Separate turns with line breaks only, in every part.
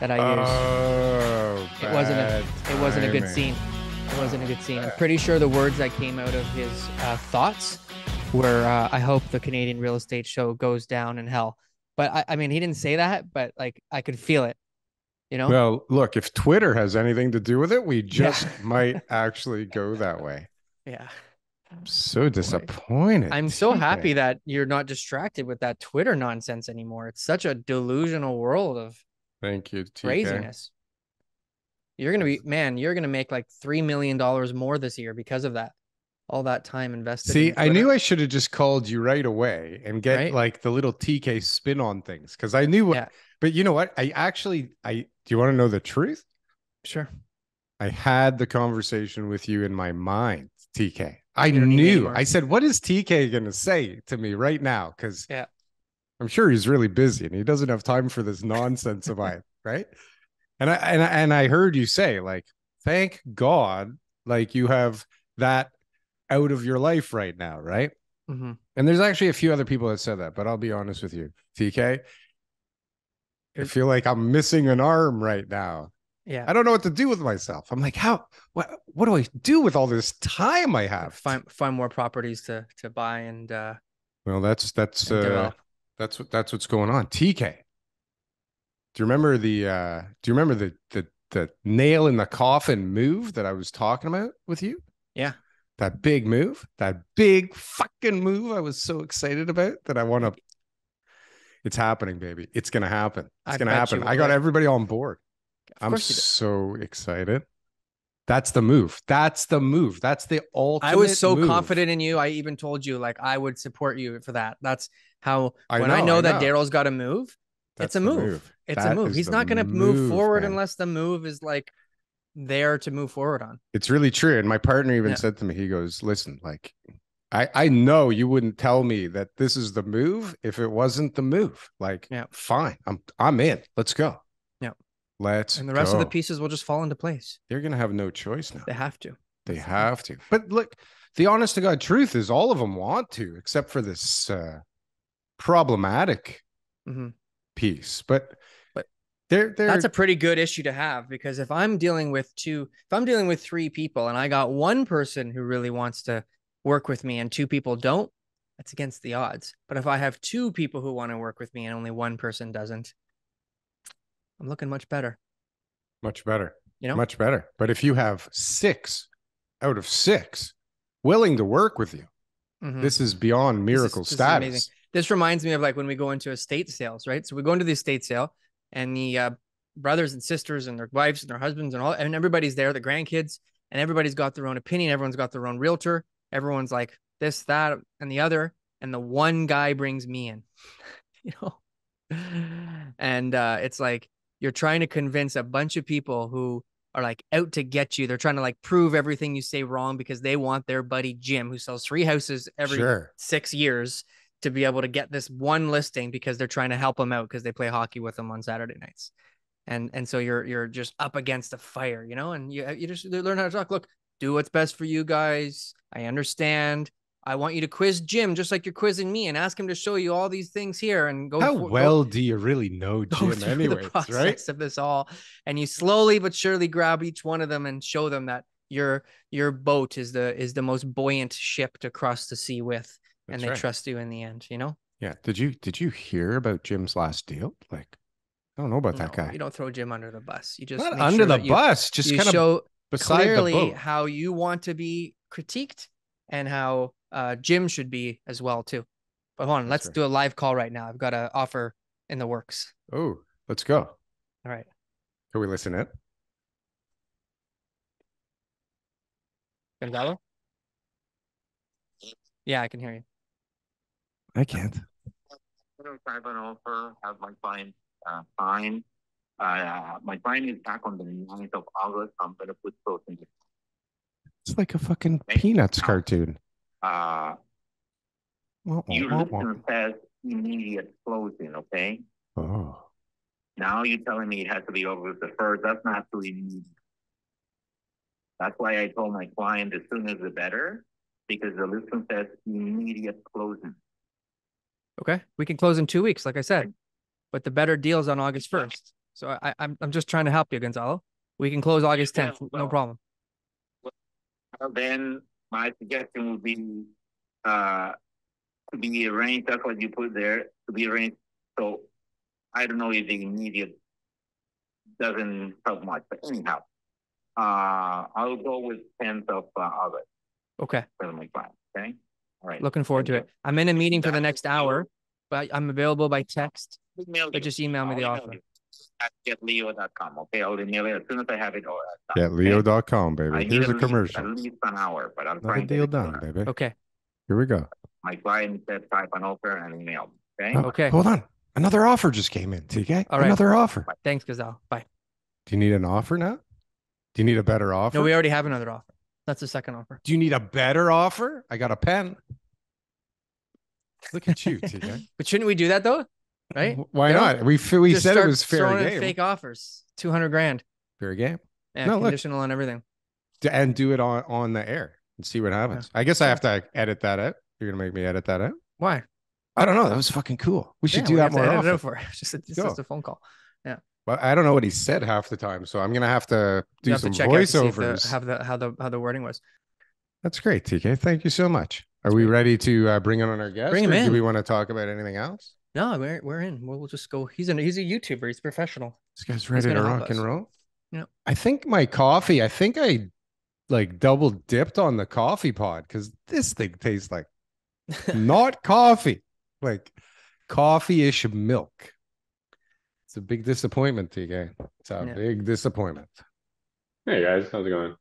that I used.
Oh,
it wasn't a it wasn't a good scene. It wasn't a good scene. I'm pretty sure the words that came out of his uh, thoughts were, uh, "I hope the Canadian real estate show goes down in hell." But I, I mean, he didn't say that, but like I could feel it. You know?
Well, look, if Twitter has anything to do with it, we just
Yeah.
might actually go that way.
yeah.
I'm so disappointed.
I'm so happy that you're not distracted with that Twitter nonsense anymore. It's such a delusional world of
Thank you, TK.
craziness. You're gonna be man. You're gonna make like three million dollars more this year because of that. All that time invested.
See,
in
I knew I should have just called you right away and get
Right?
like the little TK spin on things because I knew what.
Yeah.
But you know what? I actually, I do you want to know the truth?
Sure.
I had the conversation with you in my mind, TK. I
You don't need me
knew. I said, "What is TK going to say to me right now?" Because
Yeah.
I'm sure he's really busy and he doesn't have time for this nonsense of mine, right? And I and I, and I heard you say, like, thank God, like you have that out of your life right now, right?
hmm
And there's actually a few other people that said that, but I'll be honest with you, TK. I feel like I'm missing an arm right now.
Yeah.
I don't know what to do with myself. I'm like, how? What? What do I do with all this time I have?
Find find more properties to to buy and uh
Well, that's that's uh,
develop.
That's what that's what's going on. TK. Do you remember the? uh Do you remember the the the nail in the coffin move that I was talking about with you?
Yeah.
That big move, that big fucking move. I was so excited about that. I want to. It's happening, baby. It's gonna happen. It's
I
gonna happen. I got everybody on board.
Of
I'm
course you do.
so excited. That's the move. That's the move. That's the ultimate.
I was so
move.
confident in you. I even told you like I would support you for that. That's how
I
when I
know,
know,
I
that. Darryl's got to move,
That's
it's a
the
move. It's
That
a move. He's not going to move
move,
forward
man.
unless the move is like there to move forward on.
It's really true. And my partner even
Yeah.
said to me, he goes, listen, like, I, I know you wouldn't tell me that this is the move if it wasn't the move. Like,
Yeah.
fine. I'm I'm in. Let's go.
Yeah.
Let's
And the rest of the pieces will just fall into place.
They're gonna have no choice now.
They have to.
They
That's the thing.
have to. But look, the honest to God truth is all of them want to, except for this uh problematic
Mhm.
piece. But
But
they're they're
That's a pretty good issue to have because if I'm dealing with two, if I'm dealing with three people and I got one person who really wants to work with me and two people don't, that's against the odds. But if I have two people who want to work with me and only one person doesn't, I'm looking much better.
much better.
You know?
much better. But if you have six out of six willing to work with you,
Mhm.
this is beyond miracle
this is
status.
This reminds me of like when we go into estate sales, right? So we go into the estate sale and the uh, brothers and sisters and their wives and their husbands and all, and everybody's there, the grandkids, and everybody's got their own opinion. Everyone's got their own realtor. Everyone's like this, that, and the other. And the one guy brings me in, you know? And uh, it's like you're trying to convince a bunch of people who are like out to get you. They're trying to like prove everything you say wrong because they want their buddy Jim, who sells three houses every
Sure.
six years to be able to get this one listing because they're trying to help him out because they play hockey with him on Saturday nights. And and so you're you're just up against a fire, you know, and you you just learn how to talk. Look, do what's best for you guys. I understand. I want you to quiz Jim just like you're quizzing me and ask him to show you all these things here and go
How
for- go-
well do you really know Jim anyways,
the process
right?
of this all and you slowly but surely grab each one of them and show them that your your boat is the is the most buoyant ship to cross the sea with and they
right.
trust you in the end you know
Yeah. Did you did you hear about Jim's last deal? Like, I don't know about that guy.
you don't throw jim under the bus you just
Not under
sure
the
that you-
bus, just
you
kind of
show
beside
clearly
the boat.
how you want to be critiqued and how uh jim should be as well too but hold on
That's
let's
right.
do a live call right now i've got an offer in the works
Oh, let's go.
all right
Can we listen in?
gonzalo yeah i can hear you
I can't.
try an offer, have my client uh, sign. Uh, my client is back on the 9th of August. I'm gonna put those in.
It's like a fucking
Thank.
Peanuts cartoon.
Uh,
wah,
your
wah.
listener says immediate closing, okay?
Oh,
Now you're telling me it has to be over the first. That's not too immediate. That's why I told my client as soon as the better, because the listener says immediate closing.
Okay we can close in two weeks like i said but the better deal is on august 1st So I, I'm I'm just trying to help you, Gonzalo. We can close August
Yeah,
10th, no problem.
Well, then my suggestion would be uh, to be arranged. That's what you put there to be arranged. So I don't know if the immediate doesn't help much, but anyhow, uh, I'll go with 10th of uh, August
Okay,
for my client. Okay. All right.
looking forward to it. I'm in a meeting for the next hour, but I'm available by text.
Email
But just email me
I'll
the
email
offer.
you At getleo.com. Okay. I'll email it as soon as I have it all.
Yeah, Leo.com,
I
baby. Here's a commercial.
At least an hour, but I'm
Another
trying to
deal
get it
done,
done.
baby.
Okay,
Here we go.
My client said type an offer and email. Okay.
Oh,
Okay.
Hold on. Another offer just came in, TK.
All right.
Another offer.
thanks, Gazelle. Bye.
Do you need an offer now? Do you need a better offer?
No, we already have another offer. That's the second offer.
Do you need a better offer? I got a pen. Look at you, TK.
But shouldn't we do that though? Right?
Why
Don't-
We we
Just
said it was fair game.
Fake offers, two hundred grand.
Fair game.
Yeah,
No, look.
conditional and everything.
And do it on on the air and see what happens. I guess I have to edit that out. You're gonna make me edit that out.
Why?
I don't know. That was fucking cool. We should
Yeah,
do that more often.
for it. It's just a,
Go.
just a phone call.
But I don't know what he said half the time, so I'm gonna have to do
have
some
to check out to see if the,
voiceovers.
how the how the how the wording was.
That's great, TK. Thank you so much. Are we ready to uh, bring in on our guest?
Bring him
or Do we want to talk about anything else?
No, we're we're in. We'll, we'll just go. He's a he's a YouTuber. He's professional.
This guy's ready to rock and roll.
Yeah.
I think my coffee. I think I like double dipped on the coffee pod because this thing tastes like not coffee, like coffee-ish milk. It's a big disappointment, TK. It's a
Yeah.
big disappointment.
Hey guys, how's it going?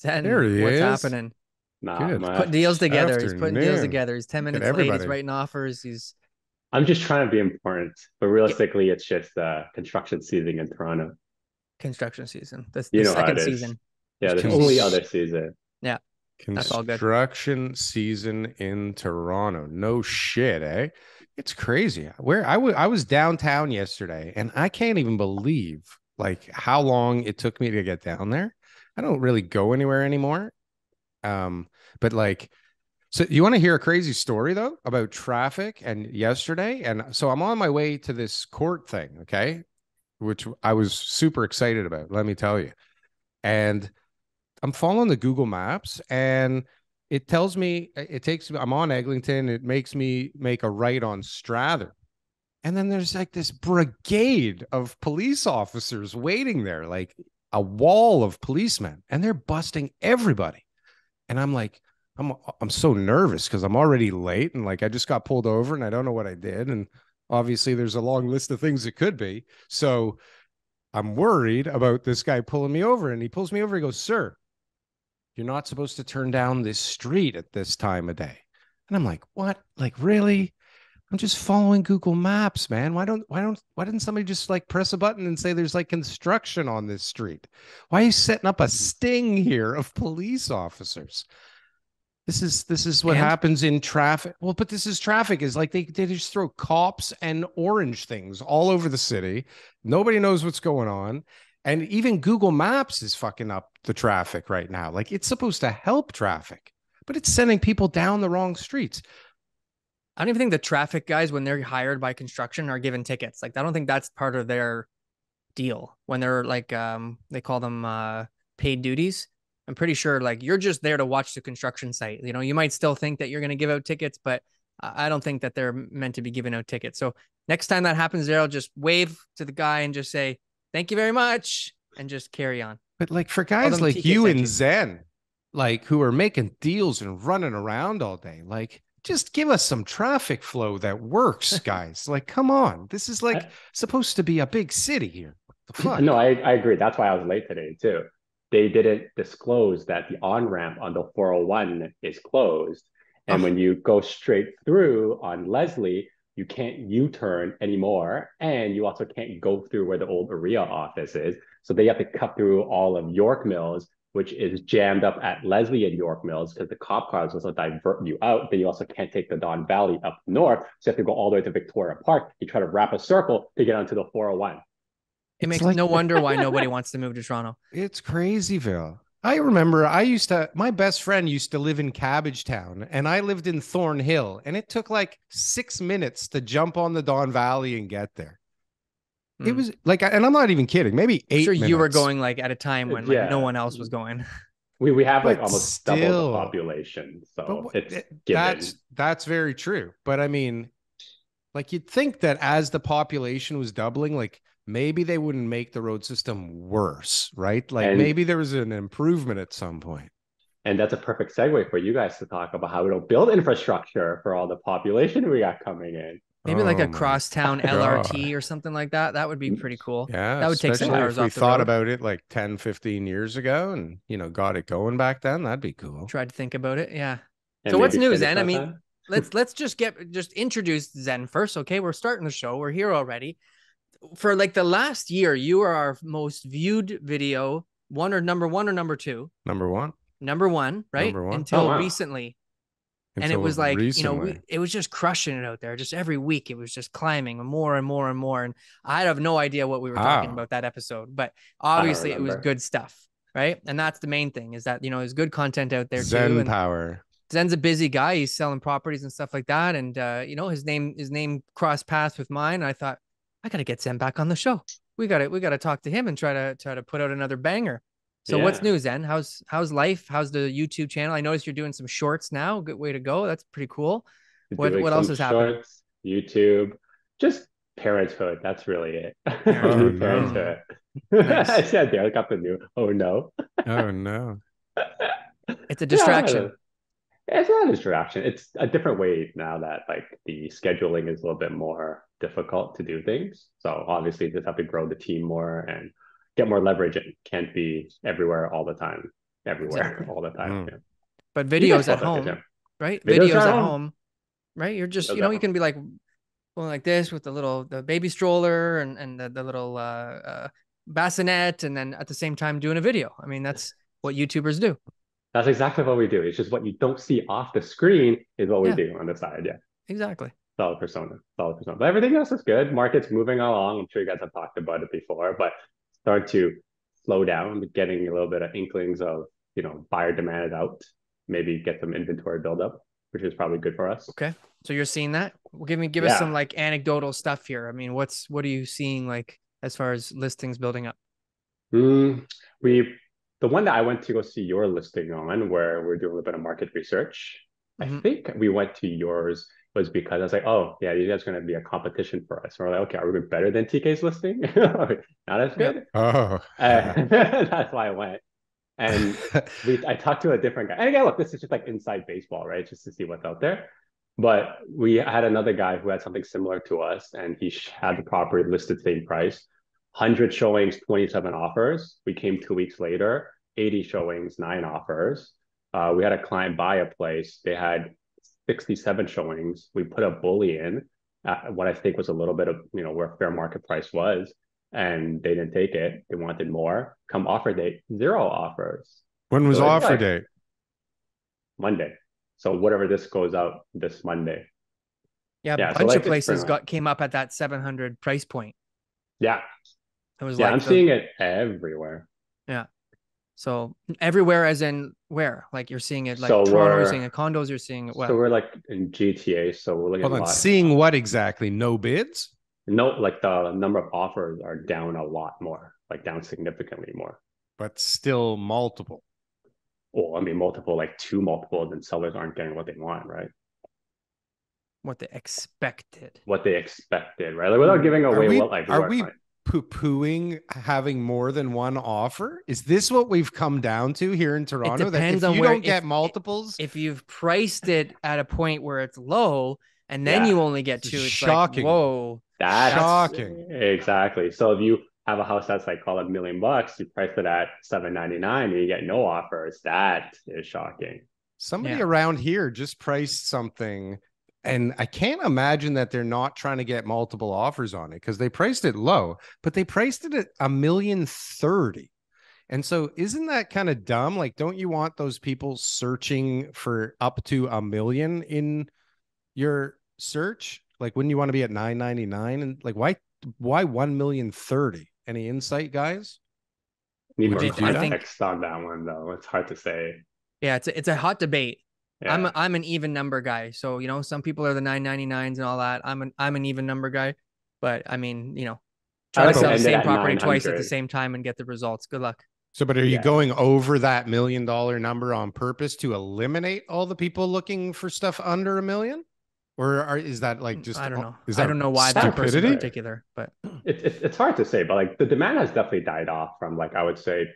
Zhen,
There he
what's
is.
happening?
Not
Good.
much.
Putting deals together. He's putting deals together. He's ten
Look at
minutes late. He's writing offers. He's
I'm just trying to be important, but realistically, it's just uh, construction season in Toronto.
construction season. That's
You
the
know
second season.
Yeah, the only other season.
That's all good.
Construction season in Toronto. No shit, eh? It's crazy. Where I was downtown yesterday and I can't even believe like how long it took me to get down there. I don't really go anywhere anymore. Um, but like so you want to hear a crazy story though about traffic and yesterday? And so I'm on my way to this court thing, okay? Which I was super excited about, let me tell you. And I'm following the Google Maps and it tells me uh, it takes me I'm on Eglinton, it makes me make a right on strather And then there's like this brigade of police officers waiting there, like a wall of policemen, and they're busting everybody. And I'm like, I'm I'm so nervous because I'm already late and like I just got pulled over and I don't know what I did. And obviously there's a long list of things it could be. So I'm worried about this guy pulling me over. And he pulls me over. He goes, Sir, you're not supposed to turn down this street at this time of day. And I'm like, what? Like, really? I'm just following Google Maps, man. Why don't why don't why didn't somebody just like press a button and say there's like construction on this street? Why are you setting up a sting here of police officers? This is this is what
And?
happens in traffic. Well, but this is traffic is like they, they just throw cops and orange things all over the city. Nobody knows what's going on. And even Google Maps is fucking up the traffic right now. Like it's supposed to help traffic, but it's sending people down the wrong streets.
I don't even think the traffic guys, when they're hired by construction, are given tickets. Like I don't think that's part of their deal when they're like um they call them uh paid duties. I'm pretty sure like you're just there to watch the construction site. You know, you might still think that you're going to give out tickets, but I don't think that they're meant to be giving out tickets. So next time that happens, there, I'll just wave to the guy and just say thank you very much and just carry on.
But like for guys
them
like
TK
you and
you.
Zhen, like who are making deals and running around all day, like just give us some traffic flow that works, guys. like, come on. This is like
I-
supposed to be a big city here. What the fuck?
No, I, I agree. That's why I was late today too. They didn't disclose that the on ramp on the 401 is closed. And when you go straight through on Leslie, you can't U turn anymore. And you also can't go through where the old AREA office is. So they have to cut through all of York Mills, which is jammed up at Leslie and York Mills because the cop cars also divert you out. Then you also can't take the Don Valley up north. So you have to go all the way to Victoria Park. You try to wrap a circle to get onto the 401.
It makes
like-
no wonder why nobody wants to move to Toronto.
It's crazyville. I remember I used to, my best friend used to live in Cabbagetown and I lived in Thornhill and it took like six minutes to jump on the Don Valley and get there. It
Mm.
was like, and I'm not even kidding. Maybe
I'm
eight.
sure you were going like at a time when like
Yeah.
no one else was going.
We we have like
But
almost double
still.
the population, so
But what-
it's given.
that's that's very true. But I mean, like you'd think that as the population was doubling, like maybe they wouldn't make the road system worse, right? Like
And-
maybe there was an improvement at some point.
And that's a perfect segue for you guys to talk about how we don't build infrastructure for all the population we got coming in.
Maybe like
Oh
a
my
crosstown
God.
LRT or something like that. That would be pretty cool.
Yeah,
That would take some
especially
hours
if we
off the
thought
road.
about it like 10, 15 years ago and you know got it going back then. That'd be cool.
Tried to think about it. Yeah.
And
So what's
maybe
new, Zhen? I mean, let's let's just get just introduce Zhen first. Okay, we're starting the show. We're here already. For like the last year, you are our most viewed video, one or number one or number two.
Number one.
Number one, right?
Number one.
Until
Oh, wow.
recently. and it was like you know we, it was just crushing it out there just every week it was just climbing more and more and more and i have no idea what we were talking about that episode but obviously it was good stuff right and that's the main thing is that you know there's good content out there too
Zhen
and
power.
zhen's a busy guy he's selling properties and stuff like that and uh you know his name his name crossed paths with mine i thought i gotta get zhen back on the show we gotta we gotta talk to him and try to try to put out another banger so what's
Yeah.
new zhen how's how's life how's the youtube channel i noticed you're doing some shorts now good way to go that's pretty cool What-
Doing
what else
some
has happened?
shorts, YouTube, just parenthood. That's really it.
Oh,
new
no.
parenthood.
Nice.
I said there, I got the new. Oh no.
Oh no.
It's a distraction.
Yeah, it's not a distraction. It's a different way now that like the scheduling is a little bit more difficult to do things. So obviously, just have to grow the team more and get more leverage. It can't be everywhere all the time. Everywhere
Exactly.
all the time.
Mm.
yeah.
But videos at
both
home,
understand.
right?
Videos
Videos,
at
at
home.
home. right? You're just,
Videos
you know, you can be like going like this with the little the baby stroller and and the, the little uh, uh bassinet, and then at the same time doing a video. I mean, that's what YouTubers do.
That's exactly what we do. It's just what you don't see off the screen is what we
Yeah.
do on the side. Yeah.
Exactly.
Solid persona. Solid persona. But everything else is good. Market's moving along. I'm sure you guys have talked about it before, but start to slow down, getting a little bit of inklings of, you know, buyer demand out, maybe get some inventory buildup, which is probably good for us.
Okay. So you're seeing that? Well, give me give us some like anecdotal stuff here. I mean, what's what are you seeing like as far as listings building up?
Mm, we, the one that I went to go see your listing on, where we're doing a bit of market research, I
Mhm.
think we went to yours was because I was like, oh yeah, you guys are going to be a competition for us. And we're like, okay, are we better than TK's listing? Not as good.
Oh.
Uh, that's why I went. And we, I talked to a different guy. And again, look, this is just like inside baseball, right? Just to see what's out there. But we had another guy who had something similar to us, and he had the property listed same price, 100 showings, 27 offers. We came two weeks later, 80 showings, nine offers. Uh, we had a client buy a place. They had 67 showings. We put a bully in at what I think was a little bit of, you know, where fair market price was and they didn't take it. They wanted more. Come offer date, zero offers
when was
So
offer
like-
date?
Monday. So whatever this goes out this Monday.
Yeah,
Yeah,
a
so,
bunch
like,
of places got came up at that 700 price point.
Yeah,
It was
yeah,
like
I'm
the-
seeing it everywhere.
So everywhere, as in where? Like you're seeing it like
So
Toronto, you're
we're-
seeing it condos, you're seeing it. What?
So we're like in GTA. So we're looking
Hold
at a
on.
lot.
Seeing what exactly? No bids?
No, like the number of offers are down a lot more, like down significantly more.
but still multiple.
Well, I mean, multiple, like two multiples, and sellers aren't getting what they want, right?
what they expected.
What they expected, right? Like without giving
Are
away
we-
what like
are
our
we-
client-
Poo pooing having more than one offer? Is this what we've come down to here in Toronto?
depends
that if
on
you
where-
don't get
if-
multiples,
If you've priced it at a point where it's low and then
Yeah.
you only get two, it's
shocking.
like, whoa.
That's
Shocking.
Exactly. So if you have a house that's like call it a million bucks, you price it at seven ninety nine, and you get no offers. That is shocking.
somebody
Yeah.
around here just priced something. And I can't imagine that they're not trying to get multiple offers on it because they priced it low, but they priced it at a million thirty. And so, isn't that kind of dumb? Like, don't you want those people searching for up to a million in your search? Like, wouldn't you want to be at nine ninety nine? And like, why, why one million thirty? Any insight, guys?
Need
Would
more
you do that?
context on that one though. It's hard to say.
Yeah, it's a, it's a hot debate.
Yeah.
I'm a, I'm an even number guy. So, you know, some people are the 999s and all that. I'm an I'm an even number guy. But I mean, you know, Try to sell the same property twice at the same time and get the results. Good luck.
So, but are you
Yeah.
going over that million dollar number on purpose to eliminate all the people looking for stuff under a million? Or are, is that like just
Mm, I don't know.
Is
I
that
don't know why that person in particular, but
It's it's it's hard to say, but like the demand has definitely died off from like I would say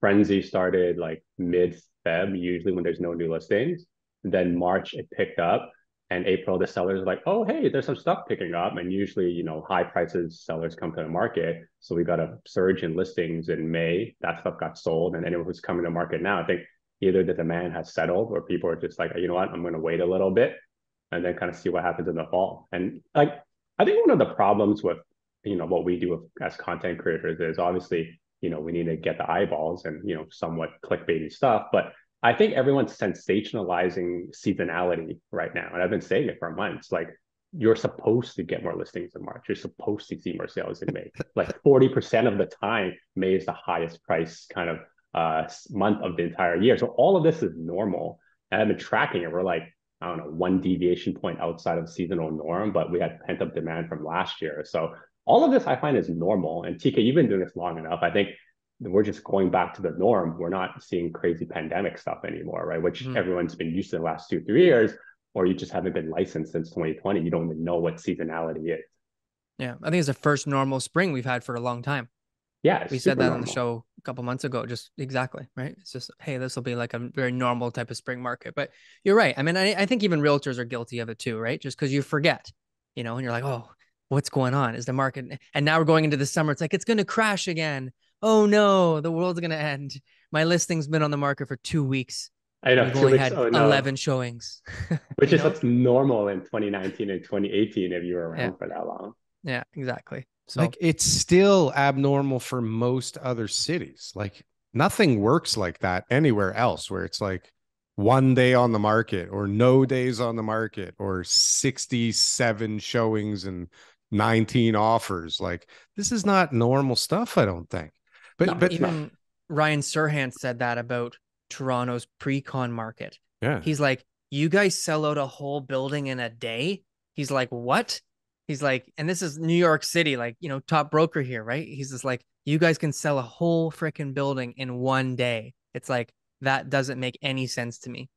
frenzy started like mid Feb, usually when there's no new listings. Then March it picked up, and April the sellers are like, oh hey, there's some stuff picking up, and usually you know high prices sellers come to the market, so we got a surge in listings in May. That stuff got sold, and anyone who's coming to market now, I think either the demand has settled or people are just like, you know what, I'm going to wait a little bit, and then kind of see what happens in the fall. And like I think one of the problems with you know what we do as content creators is obviously you know we need to get the eyeballs and you know somewhat clickbaity stuff. But i think everyone's sensationalizing seasonality right now and i've been saying it for months like you're supposed to get more listings in march you're supposed to see more sales in may like 40% of the time may is the highest price kind of uh month of the entire year so all of this is normal and i've been tracking it we're like I don't know, one deviation point outside of seasonal norm, but we had pent up demand from last year. So all of this I find is normal. And TK, you've been doing this long enough. I think we're just going back to the norm. We're not seeing crazy pandemic stuff anymore, right? Which
Mhm.
everyone's been used to the last two, three years, or you just haven't been licensed since 2020. You don't even know what seasonality is.
yeah, I think it's the first normal spring we've had for a long time.
Yeah,
we said that on the show a couple months ago just exactly right it's just hey this will be like a very normal type of spring market but you're right i mean i, I think even realtors are guilty of it too right just because you forget you know and you're like oh what's going on is the market and now we're going into the summer it's like it's going to crash again oh no the world's going to end my listing's been on the market for two weeks
I know,
we've only
weeks-
had
oh, no.
11 showings
which is
know?
what's normal in 2019 and 2018 if you were around
Yeah.
for that long.
yeah exactly so
like it's still abnormal for most other cities. Like nothing works like that anywhere else where it's like one day on the market or no days on the market or 67 showings and 19 offers. Like this is not normal stuff, I don't think. But
No,
but
even Ryan Serhant said that about Toronto's pre-con market.
yeah.
He's like, you guys sell out a whole building in a day? He's like, what? He's like, and this is New York City, like, you know, top broker here, right? He's just like, you guys can sell a whole freaking building in one day. It's like, that doesn't make any sense to me.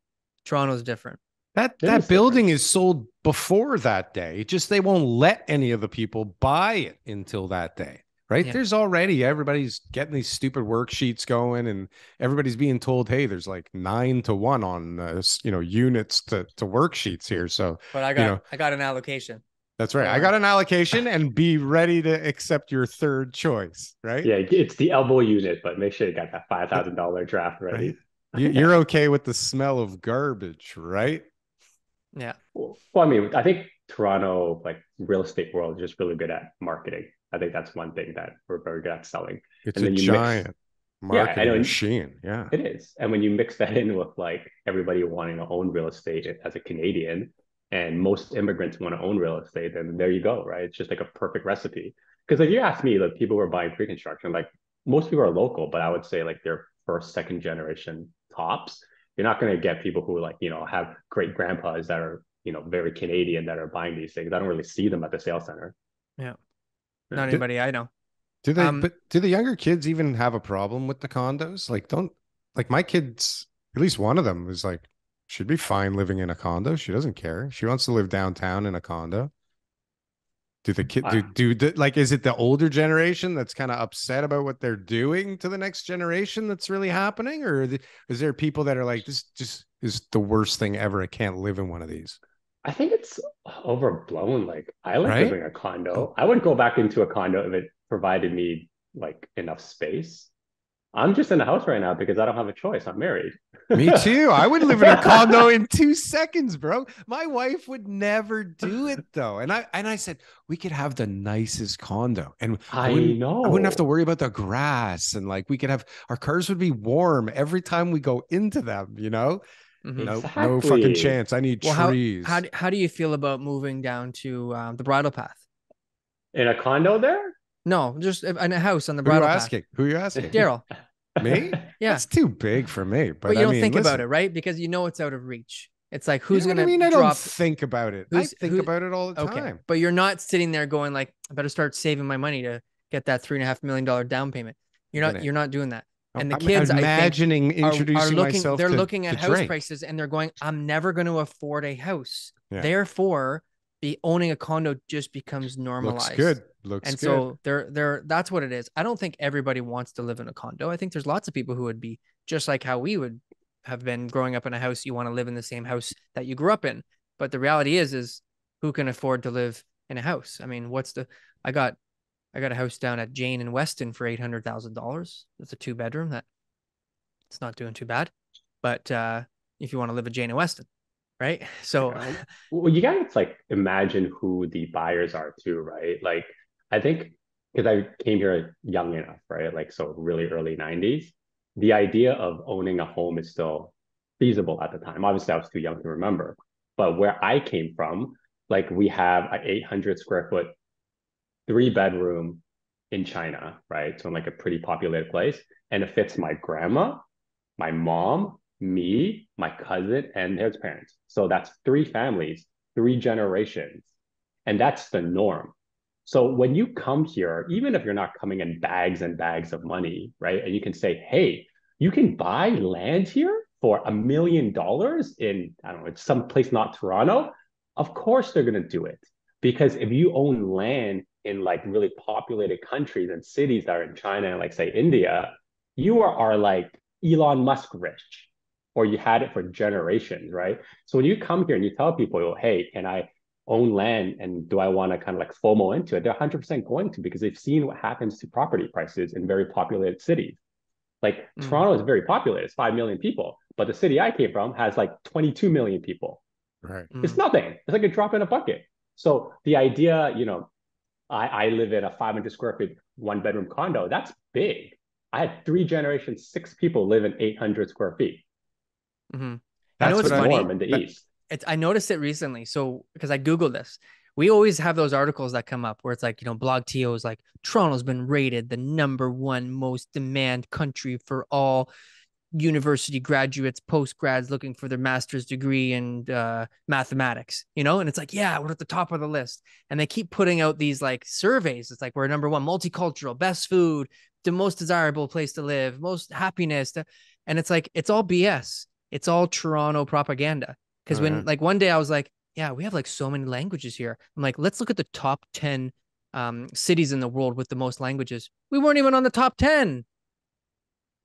Toronto's different.
That
It
that
is
building is sold before that day. Just they won't let any of the people buy it until that day. Right?
Yeah.
There's already everybody's getting these stupid worksheets going and everybody's being told, "Hey, there's like 9 to 1 on uh, you know, units to to worksheets here." So,
But I got
know-
I got an allocation.
that's right. I got an allocation and be ready to accept your third choice, right?
Yeah, it's the elbow unit, but make sure you got that five thousand dollar draft ready.
Right. You're okay with the smell of garbage, right?
Yeah.
Well, I mean, I think Toronto, like real estate world, is just really good at marketing. I think that's one thing that we're very good at selling.
It's
And
a
then you mix-
giant
I
marketing
know.
machine. Yeah.
It is. And when you mix that in with like everybody wanting to own real estate as a Canadian, and most immigrants want to own real estate, then there you go, right? It's just like a perfect recipe. Because if you ask me, like people who are buying pre-construction, like most people are local, but I would say like they're first, second generation tops. You're not going to get people who like, you know, have great grandpas that are, you know, very Canadian that are buying these things. I don't really see them at the sales center.
Not
Did-
anybody I know.
Do they?
Um,
but do the younger kids even have a problem with the condos? Like, don't like my kids. At least one of them is like, should be fine living in a condo. She doesn't care. She wants to live downtown in a condo. Do the kid do do the, like? Is it the older generation that's kind of upset about what they're doing to the next generation that's really happening, or is there people that are like, this just is the worst thing ever? I can't live in one of these.
I think it's overblown. Like I like
Right?
living a condo. Oh. I would go back into a condo if it provided me like enough space. I'm just in the house right now because I don't have a choice. I'm married.
Me too. I would live in a condo in two seconds, bro. My wife would never do it though. And I and I said we could have the nicest condo, and
I
wouldn't-
know.
I wouldn't have to worry about the grass, and like we could have our cars would be warm every time we go into them. You know,
Mhm.
no, no fucking chance. I need
Well, how,
trees.
how, d- how do you feel about moving down to um, the bridle path?
in a condo there.
No, just in a house on the
Who are you
bridle path.
asking? Who are you asking?
Darryl.
Me?
Yeah.
That's too big for me. But,
But, you
I
don't
mean,
think about it, right? Because you know it's out of reach. It's like
you
who's
know
gonna
I mean, I don't think about it. I think
who-
about it all the
okay.
time.
But you're not sitting there going like, I better start saving my money to get that three and a half million dollar down payment. You're not you're not doing that. And the
I'm
kids, I think,
imagining
are, are
introducing
looking
myself
they're
to-
looking at house prices and they're going, I'm never going to afford a house.
Yeah.
Therefore, the owning a condo just becomes normalized.
Looks good. Looks
and
good.
so they're they're that's what it is. I don't think everybody wants to live in a condo. I think there's lots of people who would be just like how we would have been growing up in a house. You want to live in the same house that you grew up in. But the reality is, is who can afford to live in a house? I mean, what's the I got I got a house down at Jane and Weston for eight hundred thousand dollars. It's a two bedroom that it's not doing too bad. But uh if you want to live at Jane and Weston, right? So
Yeah. Well, you gotta like imagine who the buyers are too, right? Like, I think because I came here young enough, right? Like, so really early 90s, the idea of owning a home is still feasible at the time. Obviously, I was too young to remember. But where I came from, like, we have an 800 square foot, three bedroom in China, right? So, in like a pretty populated place. And it fits my grandma, my mom, me, my cousin, and his parents. So that's three families, three generations. And that's the norm. So when you come here, even if you're not coming in bags and bags of money, right? And you can say, hey, you can buy land here for a million dollars in, I don't know, it's some place not Toronto. Of course they're going to do it. Because if you own land in like really populated countries and cities that are in China and like say India, you are, are like Elon Musk rich, or you had it for generations, right? So when you come here and you tell people, hey, can I own land and do I want to kind of like FOMO into it? They're 100% going to because they've seen what happens to property prices in very populated cities. Like
Mm.
Toronto is very populated, it's 5 million people, but the city I came from has like 22 million people.
right.
It's
Mm.
nothing. It's like a drop in a bucket. So the idea, you know, I, I live in a 500 square feet, one bedroom condo. That's big. I had three generations, six people live in 800 square feet.
Mhm. I
That's
know it's
what
funny.
Norm in the east.
it's I noticed it recently. So because I googled this, we always have those articles that come up where it's like you know blogTO is like Toronto's been rated the number one most demand country for all university graduates, post grads looking for their master's degree in uh, mathematics. You know, and it's like yeah, we're at the top of the list, and they keep putting out these like surveys. It's like we're number one, multicultural, best food, the most desirable place to live, most happiness, and it's like it's all BS. It's all Toronto propaganda. Because
Oh,
when
yeah.
like one day I was like, yeah, we have like so many languages here. I'm like, let's look at the top 10 um, cities in the world with the most languages. We weren't even on the top 10.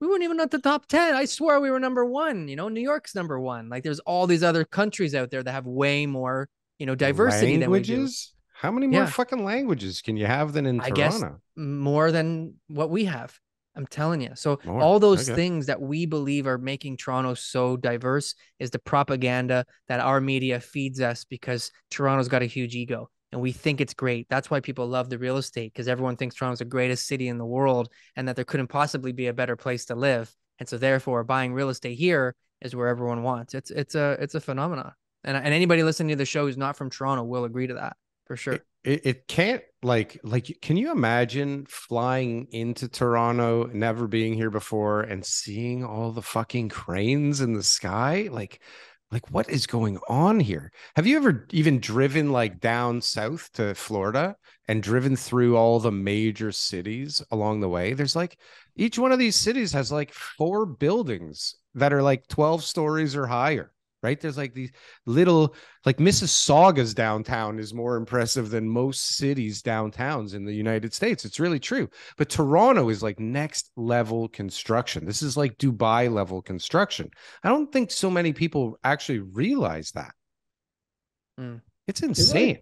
We weren't even at the top 10. I swear we were number one. You know, New York's number one. Like there's all these other countries out there that have way more, you know, diversity than we do.
languages? How many more
Yeah.
fucking languages can you have than in
I guess
Toronto?
more than what we have. I'm telling you. So
More,
all those
okay.
things that we believe are making Toronto so diverse is the propaganda that our media feeds us because Toronto's got a huge ego and we think it's great. That's why people love the real estate because everyone thinks Toronto's the greatest city in the world and that there couldn't possibly be a better place to live. And so therefore buying real estate here is where everyone wants. It's it's a it's a phenomenon. And and anybody listening to the show who's not from Toronto will agree to that for sure.
It, it can't like like can you imagine flying into Toronto, never being here before, and seeing all the fucking cranes in the sky? Like, like what is going on here? Have you ever even driven like down south to Florida and driven through all the major cities along the way? There's like each one of these cities has like four buildings that are like 12 stories or higher. Right. There's like these little like Mississauga's downtown is more impressive than most cities downtowns in the United States. It's really true. But Toronto is like next level construction. This is like Dubai level construction. I don't think so many people actually realize that.
Mm.
It's insane.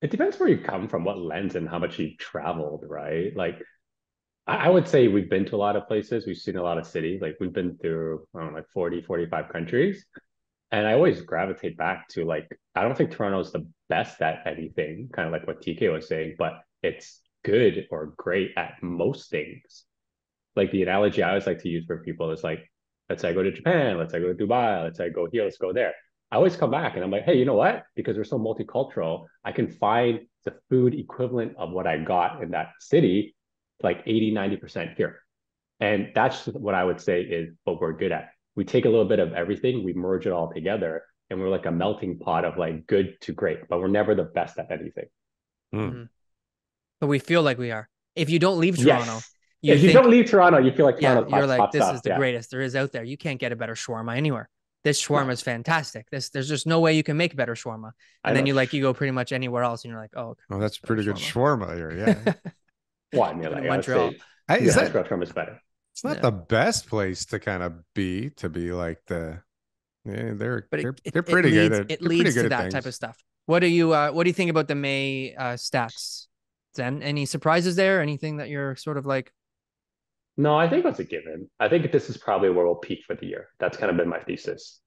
It depends where you come from, what lens, and how much you've traveled, right? Like, I, I would say we've been to a lot of places. We've seen a lot of cities. Like, we've been through, I don't know, like 40, 45 countries. And I always gravitate back to like, I don't think Toronto's the best at anything, kind of like what TK was saying, but it's good or great at most things. Like the analogy I always like to use for people is like, let's say I go to Japan, let's say I go to Dubai, let's say I go here, let's go there. I always come back and I'm like, hey, you know what? Because we're so multicultural, I can find the food equivalent of what I got in that city, like 80, 90% here. And that's what I would say is what we're good at. We take a little bit of everything, we merge it all together, and we're like a melting pot of like good to great, but we're never the best at anything.
Mm.
But we feel like we are. if you don't leave Toronto,
Yes.
you
if you don't leave Toronto, you feel like
yeah,
Toronto's
you're like
hot
this
stuff,
is the
yeah.
greatest there is out there. You can't get a better shawarma anywhere. This shawarma is fantastic. This there's just no way you can make better shawarma. And then you like you go pretty much anywhere else, and you're like, oh,
Oh, that's
Better
pretty good shawarma here. Yeah.
Well, I mean,
in
like,
Montreal.
say,
Hey, is
yeah,
that
Montreal is better.
It's not
Yeah.
the best place to kind of be to be like the yeah, they're
but it,
they're,
it-
they're
it
pretty
leads,
good at
it leads
good
to
at
that type of stuff. What do you uh what do you think about the May uh stats? Zhen, any surprises there? Anything that you're sort of like,
No, I think it's a given. I think this is probably where we'll peak for the year. That's kind of been my thesis.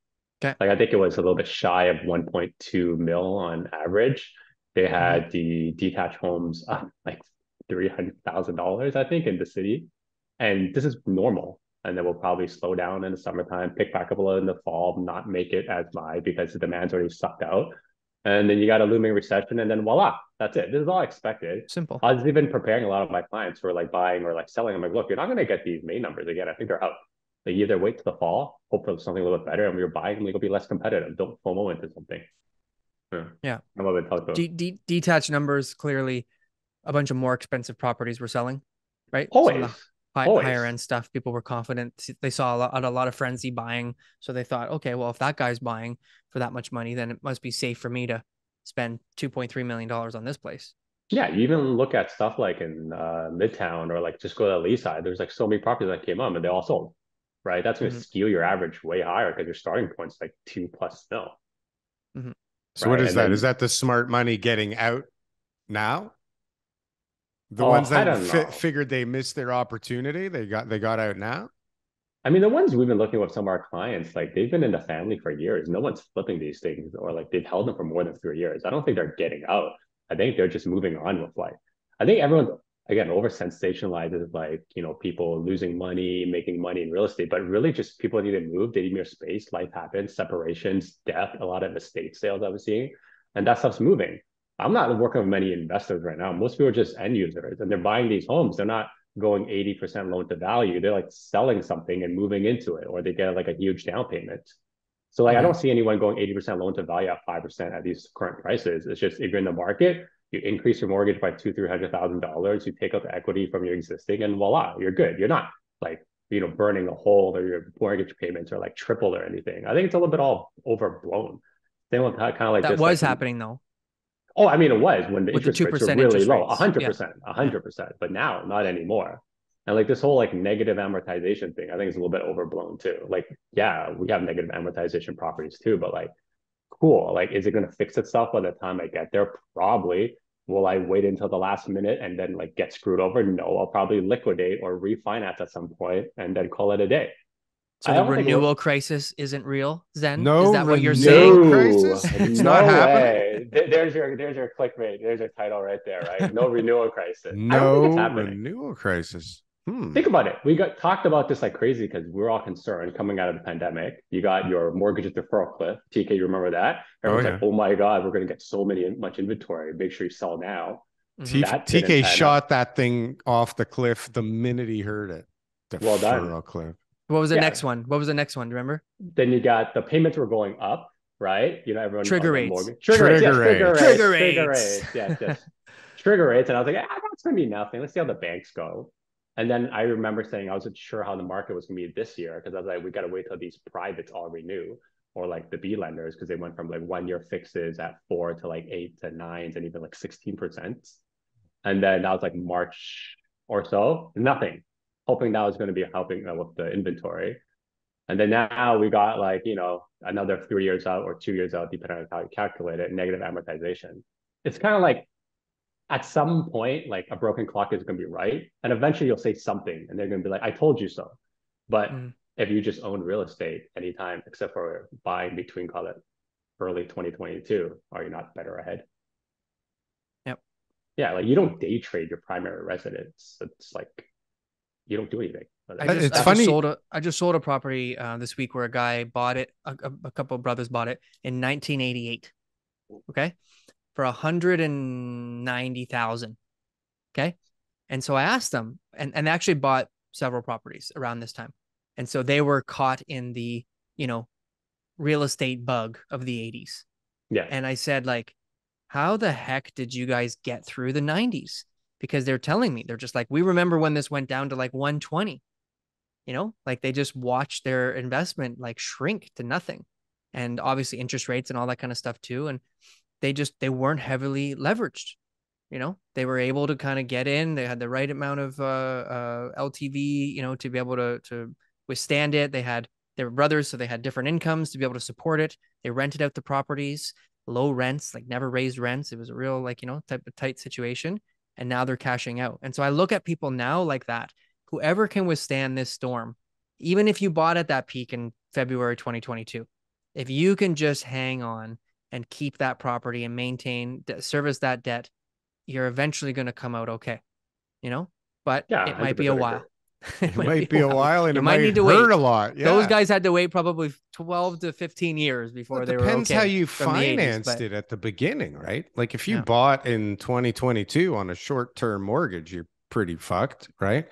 Okay.
Like I think it was a little bit shy of 1.2 mil on average. They
Mm-hmm.
had the detached homes up like three hundred thousand dollars, I think, in the city, and this is normal. And then we'll probably slow down in the summertime, pick back up a little in the fall, not make it as high because the demand's already sucked out. And then you got a looming recession, and then voila, that's it. This is all expected.
simple?
I was even preparing a lot of my clients for like buying or like selling. I'm like, look, you're not going to get these May numbers again. I think they're out. Like either wait till the fall, hope for something a little bit better, and when you're buying them, it'll be less competitive. Don't FOMO into something. Yeah.
Yeah.
I'm a bit talk
De- de- detached numbers clearly a bunch of more expensive properties we're selling, right? Some of the
Always.
High,
always.
higher end stuff. People were confident. They saw a lot, a lot of frenzy buying, so they thought, okay, well, if that guy's buying for that much money, then it must be safe for me to spend two point three million dollars on this place.
Yeah, you even look at stuff like in uh, Midtown or like just go to the Leaside. There's like so many properties that came up and they all sold, right? That's going to
Mhm.
skew your average way higher because your starting point's like two plus mil.
So what
Right,
is
and
that?
then-
Is that the smart money getting out now? The
Oh,
ones that fi- figured they missed their opportunity, they got they got out now.
I mean, the ones we've been looking with some of our clients, like they've been in the family for years. No one's flipping these things, or like they've held them for more than three years. I don't think they're getting out. I think they're just moving on with life. I think everyone again over sensationalizes like you know people losing money, making money in real estate, but really just people need to move. They need more space. Life happens, separations, death, a lot of estate sales I was seeing, and that stuff's moving. I'm not working with many investors right now. Most people are just end users, and they're buying these homes. They're not going 80% loan to value. They're like selling something and moving into it, or they get like a huge down payment. So like I don't mm-hmm. see anyone going 80% loan to value at 5% at these current prices. It's just if you're in the market, you increase your mortgage by two, three hundred thousand dollars, you take out the equity from your existing, and voila, you're good. You're not like you know burning a hole or your mortgage payments are like triple or anything. I think it's a little bit all overblown. Same with kind of like
that was
like,
happening though.
Oh, I mean, it was when the
With the
interest rates were really
interest
low,
rates.
hundred
Yeah.
percent, hundred percent. But now, not anymore. And like this whole like negative amortization thing, I think is a little bit overblown too. Like, yeah, we have negative amortization properties too, but like, cool. Like, is it going to fix itself by the time I get there? Probably. Will I wait until the last minute and then like get screwed over? No, I'll probably liquidate or refinance at some point and then call it a day.
So
I
the
don't
renewal crisis isn't real. Zhen,
No
is that what you're
renewal
saying?
crisis? It's
no
not happening.
way. There- There's your there's your clickbait. There's your title right there, right? No renewal crisis. I don't think
No renewal crisis. Hmm.
Think about it. We got talked about this like crazy because we're all concerned coming out of the pandemic. You got your mortgage deferral cliff. TK, you remember that? Everyone's
yeah.
like, "Oh my god, we're going to get so many much inventory. Make sure you sell now."
Mhm.
T- TK
pan out.
shot that thing off the cliff the minute he heard it. The
Well done.
cliff.
What was the
Yeah.
next one? What was the next one? Do you remember?
Then you got the payments were going up, right? You know, everyone
Trigger rates.
mortgage- Trigger, rates, yes,
Trigger
trigger
rates.
rates,
Trigger
trigger
rates.
rates, yes, yes. trigger rates, and I was like, ah, that's gonna be nothing. Let's see how the banks go. And then I remember saying I wasn't sure how the market was gonna be this year because I was like, we gotta wait till these privates all renew or like the B lenders because they went from like one year fixes at four to like eight to nines and even like sixteen percent. And then that was like March or so, nothing. Hoping that was going to be helping uh, with the inventory. And then now we got like, you know, another three years out or two years out, depending on how you calculate it, negative amortization. It's kind of like at some point, like a broken clock is going to be right. And eventually you'll say something and they're going to be like, I told you so. But
Mm.
if you just own real estate anytime except for buying between, call it early 2022, are you not better ahead?
Yep.
Yeah, like you don't day trade your primary residence. It's like you don't do anything.
I
Uh,
just,
it's
I
funny-
Just sold a, I just sold a property uh, this week where a guy bought it. A, a, couple of brothers bought it in 1988. Okay, for a hundred and ninety thousand. Okay, and so I asked them, and and they actually bought several properties around this time, and so they were caught in the you know real estate bug of the 80s.
Yeah.
And I said like, how the heck did you guys get through the 90s? because they're telling me they're just like we remember when this went down to like 120 you know like they just watched their investment like shrink to nothing. And obviously interest rates and all that kind of stuff too and they just they weren't heavily leveraged you know? They were able to kind of get in they had the right amount of uh, uh ltv you know to be able to to withstand it. They had they were brothers so they had different incomes to be able to support it. They rented out the properties low rents like never raised rents. It was a real like you know type of tight situation and now they're cashing out. And so i look at people now like that whoever can withstand this storm even if you bought at that peak in february 2022 if you can just hang on and keep that property and maintain service that debt you're eventually going to come out okay you know? But yeah, it might be a while.
It, might, might, be, a while, while and you it might, need to wait. a lot
yeah. those guys had to wait probably 12 to 15 years before well, they were depends
how you financed 80s, it at the beginning right? Like if you yeah. bought in 2022 on a short-term mortgage you're pretty fucked right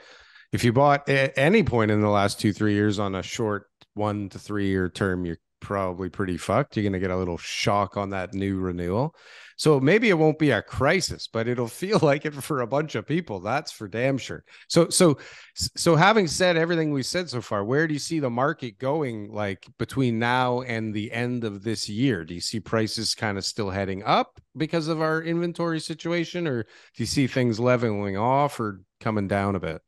if you bought at any point in the last two three years on a short one to three year term you're probably pretty fucked. You're going to get a little shock on that new renewal. So maybe it won't be a crisis, but it'll feel like it for a bunch of people. That's for damn sure. So, so, so having said everything we said so far, where do you see the market going like between now and the end of this year? Do you see prices kind of still heading up because of our inventory situation, or do you see things leveling off or coming down a bit?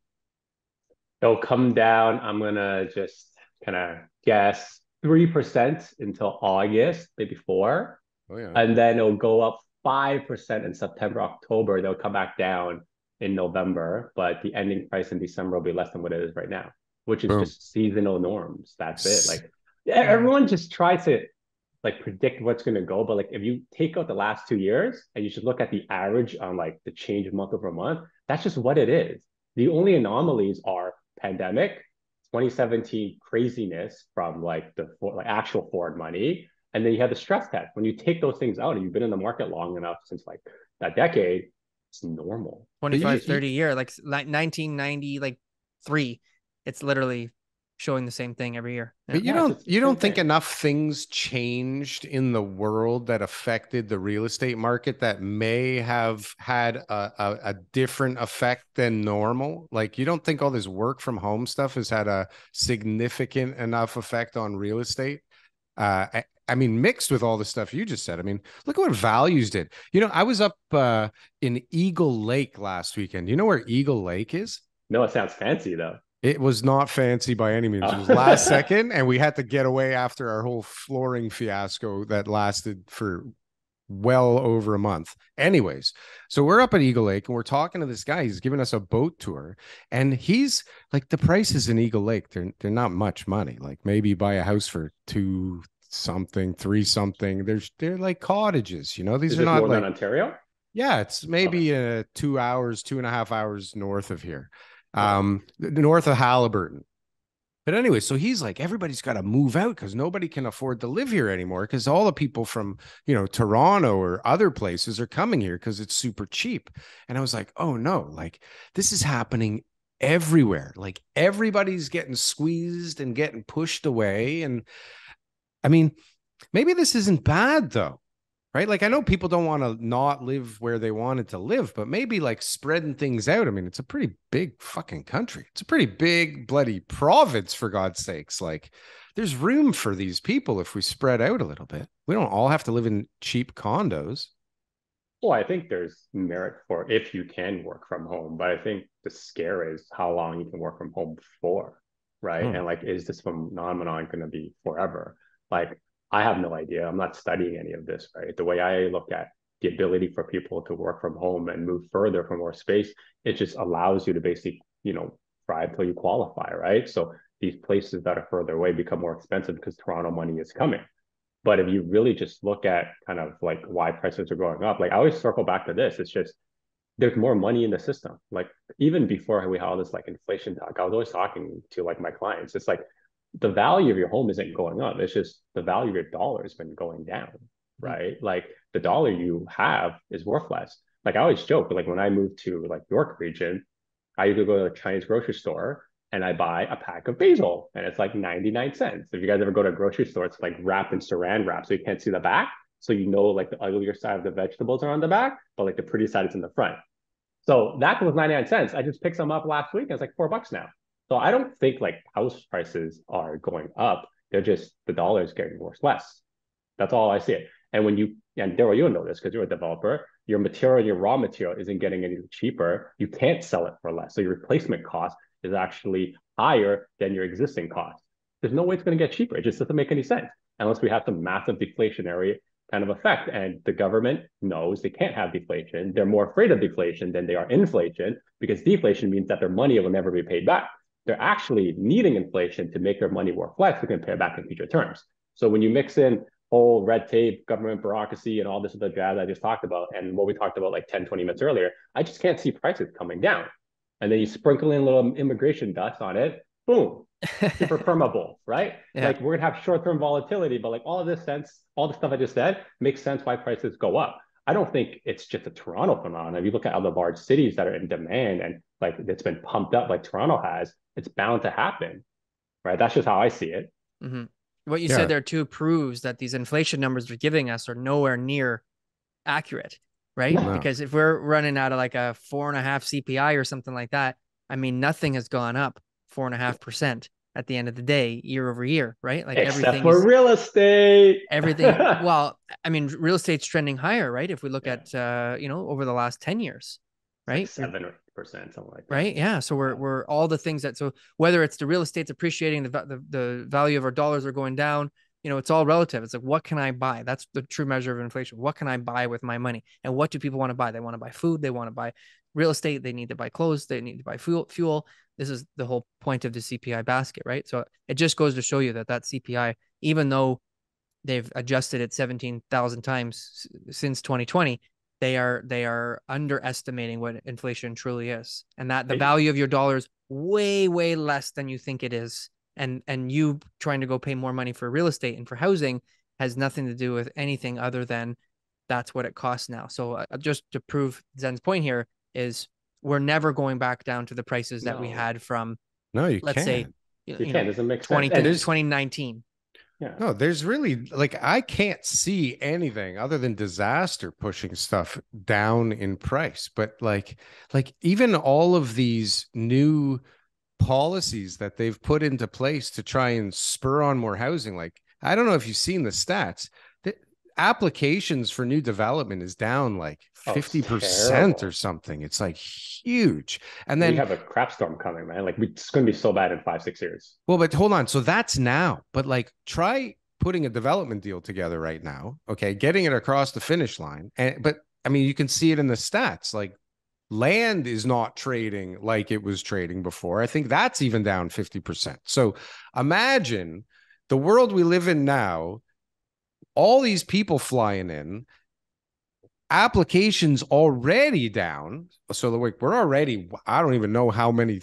It'll come down. I'm going to just kind of guess 3% until August, maybe four. Oh, yeah. And then it'll go up 5% in September, October. They'll come back down in November, but the ending price in December will be less than what it is right now, which is Boom. just seasonal norms. That's it. Like everyone just tries to like predict what's going to go, but like if you take out the last two years and you should look at the average on like the change month over month, that's just what it is. The only anomalies are pandemic, 2017 craziness from like the like actual forward money. And then you have the stress test. When you take those things out and you've been in the market long enough since like that decade, it's normal.
25, you, 30 you, year, like 1990, like three. It's literally showing the same thing every year.
Yeah. But you yeah, don't you don't think enough things changed in the world that affected the real estate market that may have had a, a, a, different effect than normal? Like you don't think all this work from home stuff has had a significant enough effect on real estate? Uh, I, I mean, mixed with all the stuff you just said. I mean, look at what values did. You know, I was up uh, in Eagle Lake last weekend. You know where Eagle Lake is?
No, it sounds fancy though.
It was not fancy by any means. It was last second, and we had to get away after our whole flooring fiasco that lasted for well over a month. Anyways, so we're up at Eagle Lake and we're talking to this guy. He's giving us a boat tour, and he's like, the prices in Eagle Lake, they're they're not much money. Like maybe buy a house for two something, three something. There's they're like cottages, you know. These
Is
are not like
Ontario.
Yeah, it's maybe okay. uh, two hours, two and a half hours north of here um, north of Haliburton. But anyway, so he's like, everybody's got to move out because nobody can afford to live here anymore because all the people from, you know, Toronto or other places are coming here because it's super cheap. And I was like, oh no, like this is happening everywhere. Like everybody's getting squeezed and getting pushed away. And I mean, maybe this isn't bad though right? Like I know people don't want to not live where they wanted to live, but maybe like spreading things out. I mean, it's a pretty big fucking country. It's a pretty big bloody province for God's sakes. Like there's room for these people if we spread out a little bit. We don't all have to live in cheap condos.
Well, I think there's merit for if you can work from home, but I think the scare is how long you can work from home for, right? Hmm. And like, is this phenomenon going to be forever? Like, I have no idea. I'm not studying any of this, right? The way I look at the ability for people to work from home and move further for more space, it just allows you to basically, you know, drive till you qualify, right? So these places that are further away become more expensive because Toronto money is coming. But if you really just look at kind of like why prices are going up, like I always circle back to this, it's just there's more money in the system. Like even before we had all this like inflation talk, I was always talking to like my clients. It's like the value of your home isn't going up. It's just the value of your dollar has been going down, mm-hmm. right? Mm-hmm. Like the dollar you have is worth less. Like I always joke, like when I moved to like York region, I used to go to a Chinese grocery store and I buy a pack of basil and it's like 99 cents. If you guys ever go to a grocery store, it's like wrapped in saran wrap so you can't see the back. So you know like the uglier side of the vegetables are on the back, but like the pretty side is in the front. So that was 99 cents. I just picked some up last week and it's like four bucks now. So I don't think like house prices are going up. They're just the dollar is getting worse less. That's all I see it. And when you and Darryl, you know this because you're a developer, your material, your raw material isn't getting any cheaper. You can't sell it for less. So your replacement cost is actually higher than your existing cost. There's no way it's going to get cheaper. It just doesn't make any sense unless we have some massive deflationary kind of effect. And the government knows they can't have deflation. They're more afraid of deflation than they are inflation because deflation means that their money will never be paid back. They're actually needing inflation to make their money more flex, can pay it back in future terms. So when you mix in whole red tape, government bureaucracy, and all this other jazz I just talked about, and what we talked about like 10, 20 minutes earlier, I just can't see prices coming down. And then you sprinkle in a little immigration dust on it, boom, super permeable, right? Yeah. Like we're gonna have short-term volatility, but like all of this sense, all the stuff I just said makes sense why prices go up. I don't think it's just a Toronto phenomenon. If you look at other large cities that are in demand and like it's been pumped up like Toronto has, it's bound to happen, right? That's just how I see it.
Mm-hmm. What you yeah. said there too proves that these inflation numbers they're giving us are nowhere near accurate, right? No. Because if we're running out of like a four and a half CPI or something like that, I mean, nothing has gone up four and a half percent at the end of the day, year over year, right?
Like Except everything for real estate.
everything. Well, I mean, real estate's trending higher, right? If we look yeah. at uh, you know, over the last 10 years, right? Like
seven percent, something like that.
Right. Yeah. So we're we're all the things that so whether it's the real estate's appreciating, the the, the value of our dollars are going down, you know, it's all relative. It's like what can I buy? That's the true measure of inflation. What can I buy with my money? And what do people want to buy? They want to buy food, they want to buy real estate, they need to buy clothes, they need to buy fuel fuel this is the whole point of the CPI basket, right? So it just goes to show you that that CPI, even though they've adjusted it 17,000 times since 2020, they are they are underestimating what inflation truly is, and that the value of your dollars way way less than you think it is, and and you trying to go pay more money for real estate and for housing has nothing to do with anything other than that's what it costs now. So uh, just to prove Zhen's point here is we're never going back down to the prices that no. we had from
no you
let's
can't.
say
you, you can't doesn't make
20
sense.
2019
yeah. No, there's really like I can't see anything other than disaster pushing stuff down in price. But like like even all of these new policies that they've put into place to try and spur on more housing, like I don't know if you've seen the stats, The applications for new development is down like 50% or something. It's like huge. And then
we have a crap storm coming, man. Like it's going to be so bad in five, six years.
Well, but hold on. So that's now, but like try putting a development deal together right now. Okay. Getting it across the finish line. And, but I mean, you can see it in the stats. Like land is not trading like it was trading before. I think that's even down 50%. So imagine the world we live in now all these people flying in, applications already down. So the wake, we're already, I don't even know how many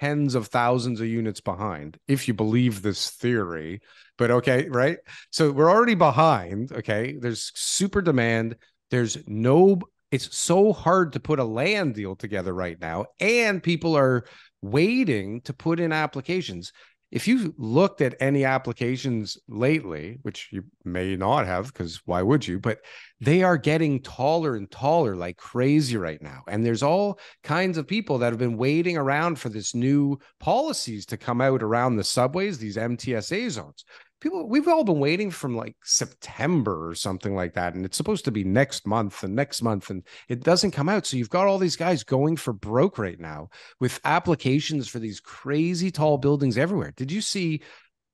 tens of thousands of units behind, if you believe this theory. But okay, right? So we're already behind. Okay. There's super demand. There's no, it's so hard to put a land deal together right now. And people are waiting to put in applications if you looked at any applications lately, which you may not have, because why would you? But they are getting taller and taller like crazy right now. And there's all kinds of people that have been waiting around for this new policies to come out around the subways, these MTSA zones people we've all been waiting from like September or something like that and it's supposed to be next month and next month and it doesn't come out so you've got all these guys going for broke right now with applications for these crazy tall buildings everywhere did you see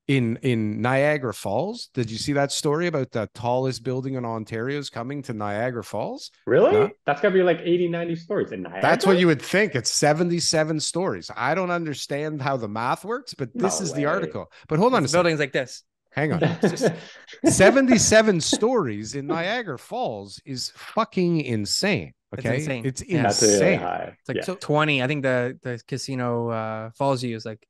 in in Niagara Falls. Did you see that story about the tallest building in Ontario is coming to Niagara Falls?
Really? No? That's gonna be like 80, 90 stories in Niagara.
That's what you would think. It's 77 stories. I don't understand how the math works, but this no is way. the article. But hold on,
it's buildings like this.
Hang on. 77 stories in Niagara Falls is fucking insane. Okay. It's insane. It's yeah. insane.
It's like yeah. 20. I think the the casino uh Falls you is like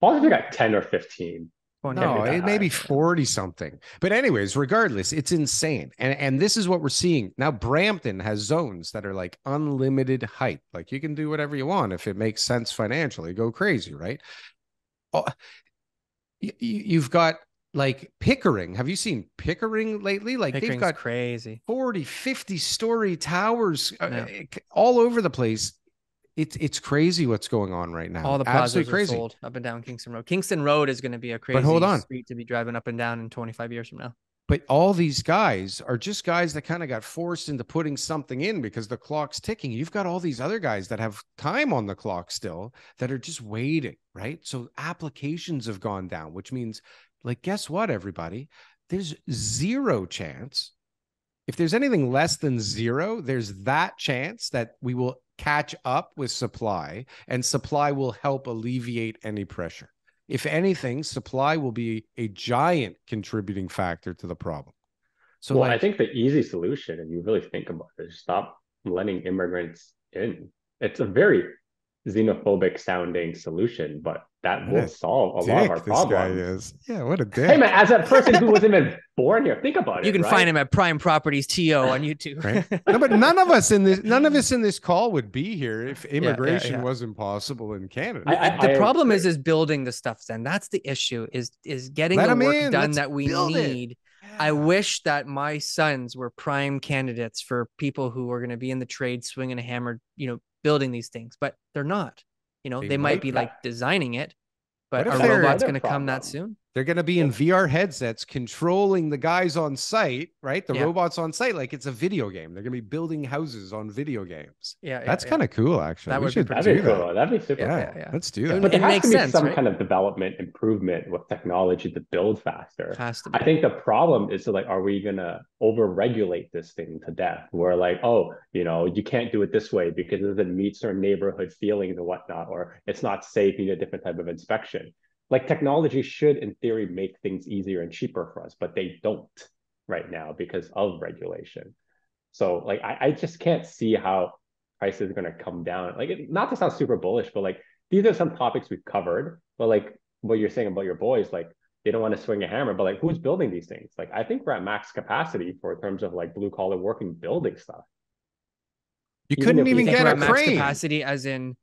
Falls you got 10 or 15.
No, it may be 40 something. But anyways, regardless, it's insane. And and this is what we're seeing. Now Brampton has zones that are like unlimited height. Like you can do whatever you want if it makes sense financially. Go crazy, right? Oh, you, you've got like Pickering. Have you seen Pickering lately? Like
Pickering's
they've got
crazy.
40, 50 story towers
Yeah.
uh, all over the place. It's it's crazy what's going on right now.
All the
Absolutely
are
crazy.
sold up and down Kingston Road. Kingston Road is going to be a crazy
hold on.
street to be driving up and down in 25 years from now.
But all these guys are just guys that kind of got forced into putting something in because the clock's ticking. You've got all these other guys that have time on the clock still that are just waiting, right? So applications have gone down, which means, like, guess what, everybody? There's zero chance. If there's anything less than zero, there's that chance that we will catch up with supply and supply will help alleviate any pressure. If anything, supply will be a giant contributing factor to the problem. So,
well,
like,
I think the easy solution, if you really think about it, is stop letting immigrants in. It's a very xenophobic sounding solution, but that
What
will solve a lot of our
dick this guy
problems.
is. Yeah, what a dick.
Hey man, as a person who wasn't even born here, think about it.
You can
right?
find him at Prime Properties TO on YouTube.
Right? no, but none of us in this none of us in this call would be here if
yeah,
immigration
yeah.
wasn't possible in Canada.
I- I-
the problem
agree.
is is building the stuff then that's the issue is is getting
Let
the
'em
work
in,
done
let's
that we
build it.
need i wish that my sons were prime candidates for people who are going to be in the trade swinging a hammer you know building these things but they're not. You know
They
they, might
might
be
not.
like designing it but are robots going to come that soon
They're going to be in VR headsets controlling the guys on site, right? The
Yeah.
robots on site, like it's a video game. They're going to be building houses on video games.
yeah
That's kind of cool, actually.
That
we
would be
should
pretty
That'd be cool.
that.
That'd be super
Yeah,
Yeah, yeah.
let's do that.
But there
It
has
makes
to be
sense,
some
right?
kind of development improvement with technology to build faster.
has to be
I think the problem is like, are we gonna over-regulate this thing to death? Where like, oh, you know, you can't do it this way because it doesn't meet certain neighborhood feelings and whatnot, or it's not safe, you need a different type of inspection. Like technology should, in theory, make things easier and cheaper for us, but they don't right now because of regulation. So like, I, I just can't see how prices are gonna come down. Like, it- not to sound super bullish, but like, these are some topics we've covered. But like, what you're saying about your boys, like they don't want to swing a hammer, but like who's building these things? Like I think we're at max capacity for in terms of like blue collar working building stuff.
You
even
couldn't even get a
max
crane.
capacity as in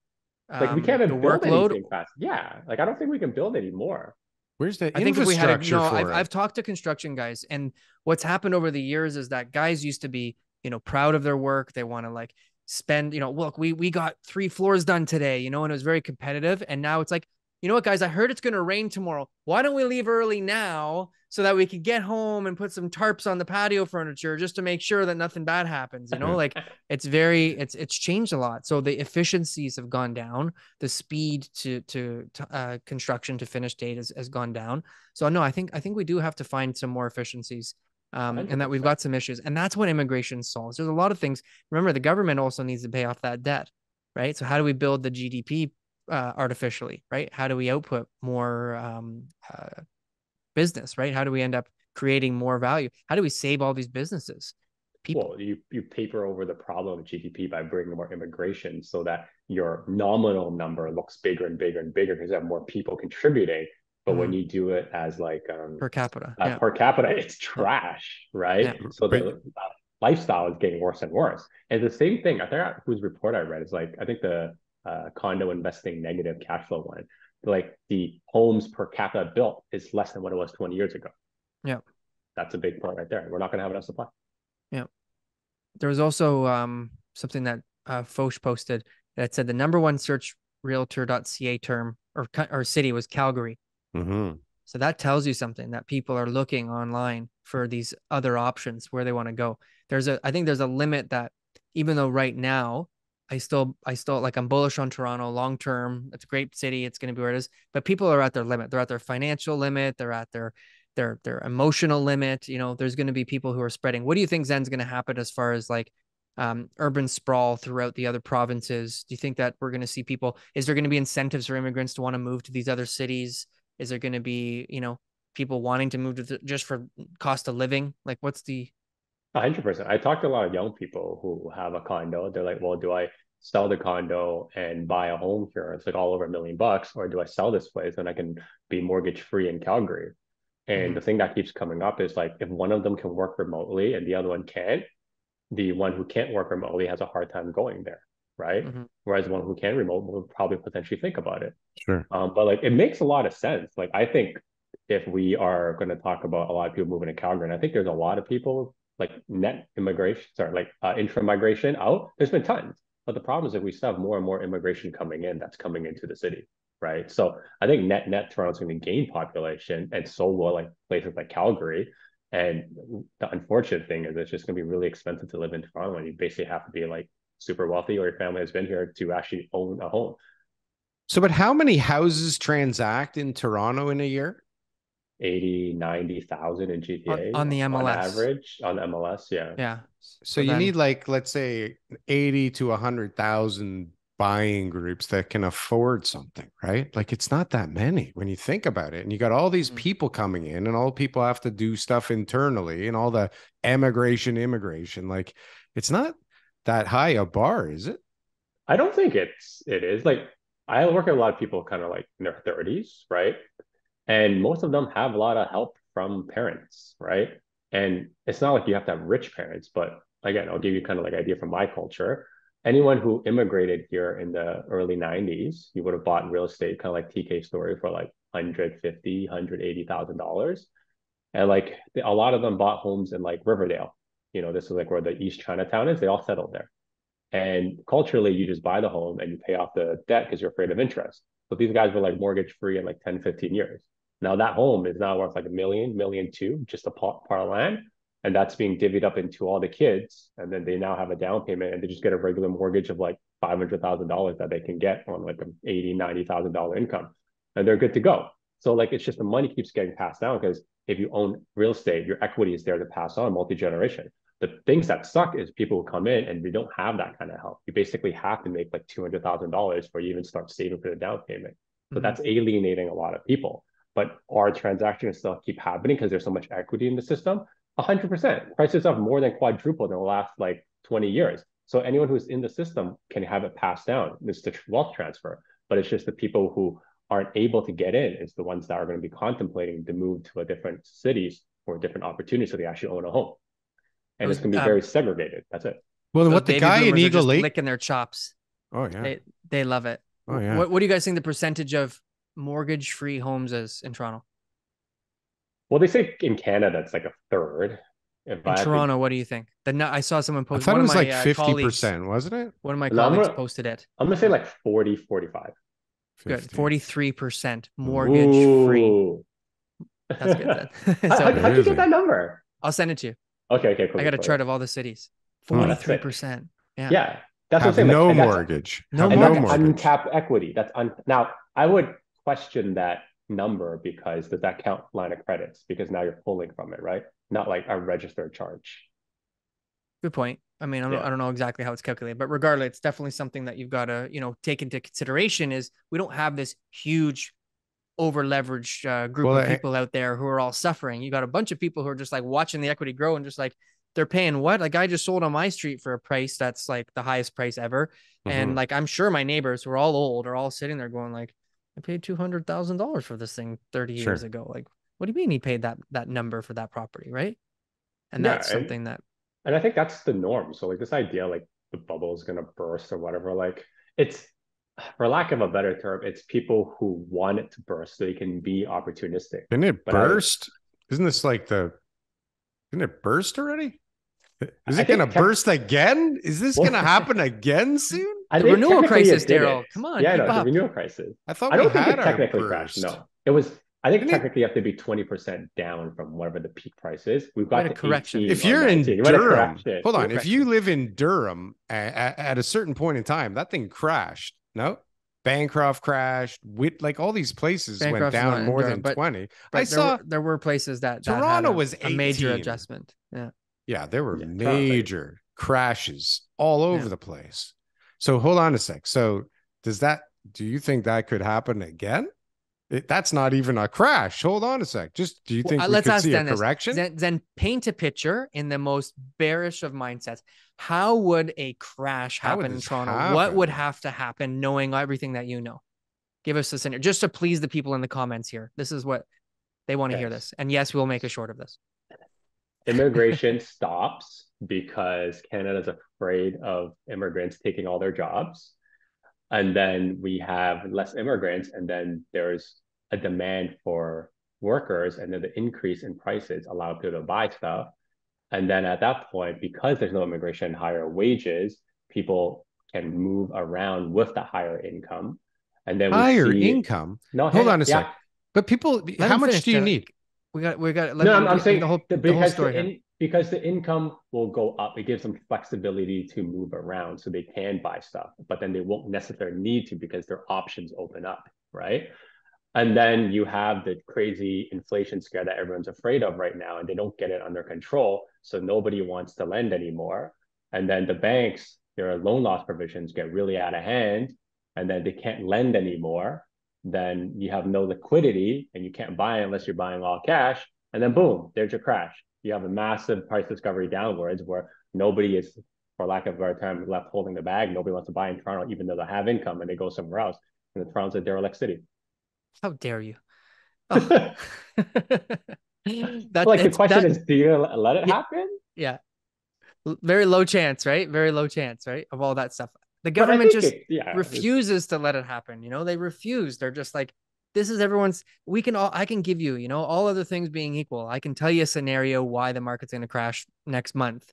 Like we
um,
can't
the
even build
workload
anything fast. Yeah, like I don't think we can build anymore.
Where's the
I think if we had a,
infrastructure
no,
for
I've,
it?
I've talked to construction guys, and what's happened over the years is that guys used to be, you know, proud of their work. They want to like spend, you know, look, we we got three floors done today, you know, and it was very competitive. And now it's like, you know what, guys, I heard it's going to rain tomorrow. Why don't we leave early now so that we could get home and put some tarps on the patio furniture just to make sure that nothing bad happens? You know, like it's very it's it's changed a lot. So the efficiencies have gone down. The speed to to, to uh, construction to finish date has, has gone down. So no i think i think we do have to find some more efficiencies um, and that we've got some issues. And that's what immigration solves. There's a lot of things. Remember the government also needs to pay off that debt right? So how do we build the gdp uh, artificially right? How do we output more um, uh, business right how do we end up creating more value how do we save all these businesses people
Well, you you paper over the problem of GDP by bringing more immigration so that your nominal number looks bigger and bigger and bigger because you have more people contributing. But when you do it as like um
Mm-hmm. per capita
uh,
yeah.
per capita, it's trash, right?
Yeah.
So the uh, lifestyle is getting worse and worse. And the same thing, I think whose report I read is like, I think the uh, condo investing negative cash flow one, like the homes per capita built is less than what it was 20 years ago.
Yeah.
That's a big point right there. We're not going to have enough supply. Yeah.
There was also um, something that uh, Foch posted that said the number one search realtor.ca term or or city was Calgary.
Mhm.
So that tells you something that people are looking online for these other options where they want to go. There's a I think there's a limit that even though right now I still I still like I'm bullish on Toronto long term. It's a great city. It's going to be where it is. But people are at their limit. They're at their financial limit. They're at their their their emotional limit. You know, there's going to be people who are spreading. What do you think Zhen's going to happen as far as like um, urban sprawl throughout the other provinces? Do you think that we're going to see people? Is there going to be incentives for immigrants to want to move to these other cities? Is there going to be you know people wanting to move to the, just for cost of living? Like, what's the
hundred percent. I talked to a lot of young people who have a condo. They're like, well, do I sell the condo and buy a home here? It's like all over a million bucks, or do I sell this place and I can be mortgage free in Calgary? And
Mhm.
the thing that keeps coming up is like if one of them can work remotely and the other one can't, the one who can't work remotely has a hard time going there, right?
Mhm.
Whereas the one who can remote will probably potentially think about it.
Sure.
Um, but like it makes a lot of sense. Like I think if we are going to talk about a lot of people moving to Calgary, and I think there's a lot of people like net immigration, sorry, like uh, intra migration out. There's been tons, but the problem is that we still have more and more immigration coming in that's coming into the city, right? So I think net net Toronto's going to gain population, and so will like places like Calgary. And the unfortunate thing is it's just going to be really expensive to live in Toronto, and you basically have to be like super wealthy or your family has been here to actually own a home.
So, but how many houses transact in Toronto in a year?
80, 90,000 in GTA
on the MLS.
on average on MLS. Yeah.
Yeah.
So,
So
you
then-
need like let's say 80 to 100,000 buying groups that can afford something, right? Like it's not that many when you think about it. And you got all these
Mhm.
people coming in and all people have to do stuff internally and all the emigration immigration like it's not that high a bar, is it?
I don't think it's it is like I work with a lot of people kind of like in their 30s, right? And most of them have a lot of help from parents, right? And it's not like you have to have rich parents, but again, I'll give you kind of like idea from my culture. Anyone who immigrated here in the early 90s, you would have bought real estate, kind of like TK story for like 150, 180,000 dollars. And like a lot of them bought homes in like Riverdale. You know, this is like where the East Chinatown is. They all settled there. And culturally, you just buy the home and you pay off the debt because you're afraid of interest. But these guys were like mortgage free in like 10, 15 years. Now that home is now worth like a million, million two, just a part, part of land. And that's being divvied up into all the kids. And then they now have a down payment and they just get a regular mortgage of like $500,000 that they can get on like an $80,000, $90,000 income. And they're good to go. So like, it's just the money keeps getting passed down because if you own real estate, your equity is there to pass on multi-generation the things that suck is people who come in and they don't have that kind of help. You basically have to make like two hundred thousand dollars before you even start saving for the down payment. So
Mhm.
that's alienating a lot of people. But our transactions still keep happening because there's so much equity in the system. hundred percent prices have more than quadrupled in the last like twenty years. So anyone who's in the system can have it passed down. It's the wealth transfer, but it's just the people who aren't able to get in. It's the ones that are going to be contemplating to move to a different cities or different opportunities so they actually own a home and
Those,
it's going to be
um,
very segregated. That's it.
Well,
Those
what the guy in Eagle Lake.
licking their chops.
Oh yeah.
They they love it.
Oh yeah.
What what do you guys think the percentage of mortgage free homes is in Toronto?
Well, they say in Canada it's like a third. If I
In
had to-
Toronto, what do you think? The nu- I saw someone
I
post.
thought
one
it was
my,
like
uh,
fifty
colleagues-
percent, wasn't it?
One of my
No,
colleagues
gonna-
posted it.
I'm gonna say like 40, 45.
Good, forty three percent mortgage free. That's good then.
how,
So
how, how'd you get that number?
I'll send it to you.
Okay, okay, cool.
I got a
cool,
chart of all the cities.
Oh,
Forty
that's
three percent.
Yeah,
Yeah.
that's
Have
what I'm saying.
no
and that's-
mortgage.
No
and
no
that's
mortgage.
untapped equity. That's un- now I would question that number because does that count line of credits? Because now you're pulling from it, right? Not like a registered charge.
Good point. I mean, I don't,
Yeah.
I don't know exactly how it's calculated, but regardless, it's definitely something that you've got to, you know, take into consideration. Is we don't have this huge, over leveraged uh, group
Well,
of
I-
people out there who are all suffering. You got a bunch of people who are just like watching the equity grow and just like they're paying what? Like I just sold on my street for a price that's like the highest price ever, and
Mhm.
like I'm sure my neighbors who are all old are all sitting there going like, I paid two hundred thousand dollars for this thing thirty years
Sure.
ago. Like, what do you mean he paid that that number for that property, right? And
Yeah,
that's
and-
something that
And I think that's the norm. So like this idea, like the bubble is gonna burst or whatever, like it's for lack of a better term, it's people who want it to burst so they can be opportunistic.
Didn't it
But I-
burst? Isn't this like the? Didn't it burst already? Is
I
it going to
think
burst again? Is this
Well-
going to happen again soon?
I
The
think
renewal crisis,
Darryl.
Come on,
yeah, no,
up.
the renewal crisis.
I thought
I
we
don't think
had
it
our
technically crashed. No, it was. I think
Didn't it-
technically you have to be twenty percent down from whatever the peak price is. We've got
a correction.
If you're in
19. You
Durham, hold on. If you live in Durham at, at a certain point in time, that thing crashed. No, Bancroft crashed. With like all these places
Bancroft's
went down more
Durham,
than
but-
twenty.
But
I
there
saw.
were, there were places that, that had
Toronto
a-
was
a major adjustment. Yeah.
Yeah, there were
Yeah, Toronto.
major crashes all over
Yeah.
the place. So hold on a sec. So does that? Do you think that could happen again? It, that's not even a crash. Hold on a sec. Just do you
Well,
think
uh,
we
let's
could
ask
see a correction?
Then, then paint a picture in the most bearish of mindsets. How would a crash happen in
this
Toronto? What would have to happen knowing everything that you know? Give us a scenario just to please the people in the comments here. This is what they want to hear this. And yes, we'll make a short of this.
immigration stops because Canada's afraid of immigrants taking all their jobs. And then we have less immigrants, and then there's a demand for workers and then the increase in prices allow people to buy stuff. And then at that point, because there's no immigration, higher wages, people can move around with the higher income. And then we
Higher
see-
income.
No,
Hold
hey,
on a
yeah.
sec. But people,
Let
how much do you
Taylor.
need?
We got we got. Let
no,
me
I'm, I'm saying
the whole
the-
the whole story.
the in, because the income will go up. It gives them flexibility to move around, so they can buy stuff, but then they won't necessarily need to because their options open up, right? And then you have the crazy inflation scare that everyone's afraid of right now, and they don't get it under control, so nobody wants to lend anymore. And then the banks, their loan loss provisions get really out of hand, and then they can't lend anymore. Then you have no liquidity, and you can't buy unless you're buying all cash. And then boom, there's your crash. You have a massive price discovery downwards where nobody is, for lack of a better term, left holding the bag. Nobody wants to buy in Toronto, even though they have income and they go somewhere else. And Toronto's a derelict city.
How dare you? Oh. that,
like the question
that-
is, do you let it
Yeah.
happen?
yeah, very low chance, right? Very low chance, right? Of all that stuff. The government just
it- yeah,
refuses to let it happen. You know, they refuse. They're just like, this is everyone's. We can all. I can give you. You know, all other things being equal, I can tell you a scenario why the market's going to crash next month,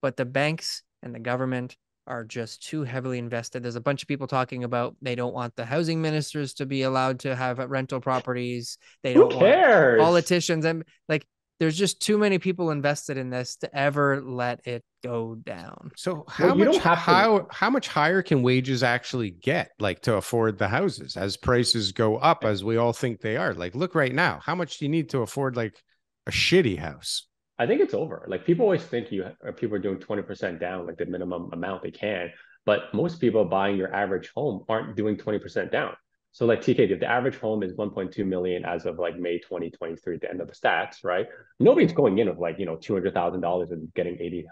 but the banks and the government are just too heavily invested. There's a bunch of people talking about they don't want the housing ministers to be allowed to have uh, rental properties. They
Who
don't want
cares?
politicians and like there's just too many people invested in this to ever let it go down.
So how
you
much
don't to-
how how much higher can wages actually get like to afford the houses as prices go up as we all think they are? Like look right now, how much do you need to afford like a shitty house?
I think it's over. Like people always think you or people are doing 20% down, like the minimum amount they can. But most people buying your average home aren't doing 20% down. So like TK, if the average home is 1.2 million as of like May 2023 at the end of the stats, right? Nobody's going in with like, you know, $200,000 and getting 80,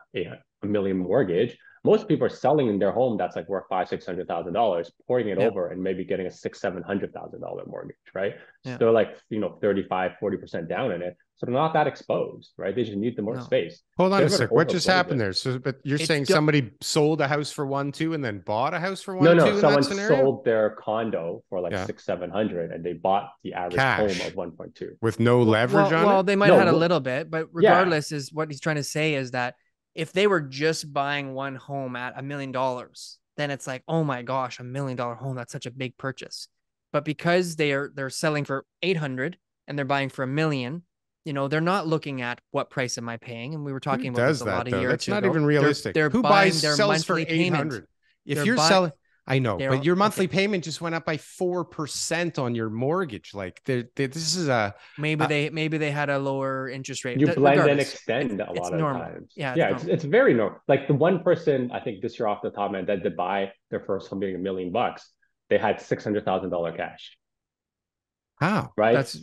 a million mortgage. Most people are selling in their home that's like worth five, six hundred thousand dollars, pouring it
Yeah.
over and maybe getting a six, seven hundred thousand dollar mortgage, right?
Yeah.
So they're like, you know, 35, 40% down in it. So they're not that exposed, right? They just need the more
No.
space.
Hold on
They
a
would
sec. What just happened there? So but you're
It's
saying
ju-
somebody sold a house for one two and then bought a house for one
No,
two
no,
in
someone
that
sold their condo for like
Yeah.
six, seven hundred, and they bought the average
Cash.
home of one point two.
with no leverage
well,
on
well
it?
they might
No,
have had a little bit, but
Yeah.
regardless, is what he's trying to say is that if they were just buying one home at a million dollars, then it's like, oh my gosh, a million dollar home, that's such a big purchase. But because they are they're selling for 800 and they're buying for a million, you know, they're not looking at what price am I paying. And we were talking
Who
about this a
that
lot a
though?
year or
That's not
ago.
even
They're-
realistic.
They're,
Who
buying
buys
their
sells for
monthly
eight
payment.
If
They're
you're selling, I know,
they're-
but your
okay.
monthly payment just went up by four percent on your mortgage. Like, there, there- this is a
Maybe
Uh,
they maybe they had a lower interest rate.
You
Th-
blend and
regardless,
extend a
it's
lot of
normal.
times.
Yeah,
yeah, it's,
normal.
it's very normal. Like the one person I think this year off the top of my head that did buy their first home being a million bucks, they had six hundred thousand dollar cash,
how?
right?
That's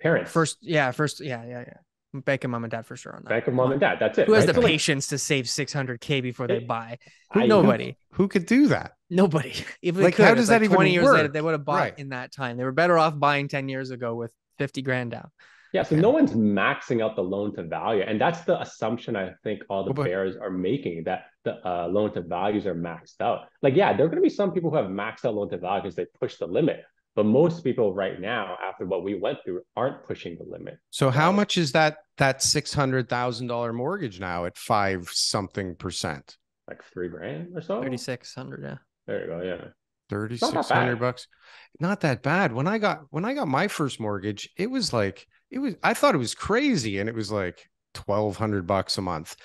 parents
First, yeah, first, yeah, yeah, yeah. Bank of mom and dad for sure on that.
bank of mom and dad. That's it.
Who has
right?
the
So, like,
patience to save 600k before they
It-
buy?
I-
Nobody.
Who could do that?
Nobody. If they
Like,
could,
how
it's
does that
like
even
20 years later,
work?
they would have bought
Right.
in that time. They were better off buying 10 years ago with 50 grand down.
Yeah, so
Okay.
no one's maxing out the loan to value, and that's the assumption I think all the
Well, but-
bears are making that the uh, loan to values are maxed out. Like, yeah, there are going to be some people who have maxed out loan to value because they push the limit, but most people right now, after what we went through, aren't pushing the limit.
So how much is that that six hundred thousand dollar mortgage now at five something percent?
Like three grand or so.
3600, yeah.
There you go. Yeah.
Thirty
not that
six hundred
bad.
bucks. Not that bad. When I got when I got my first mortgage, it was like it was I thought it was crazy and it was like twelve hundred bucks a month.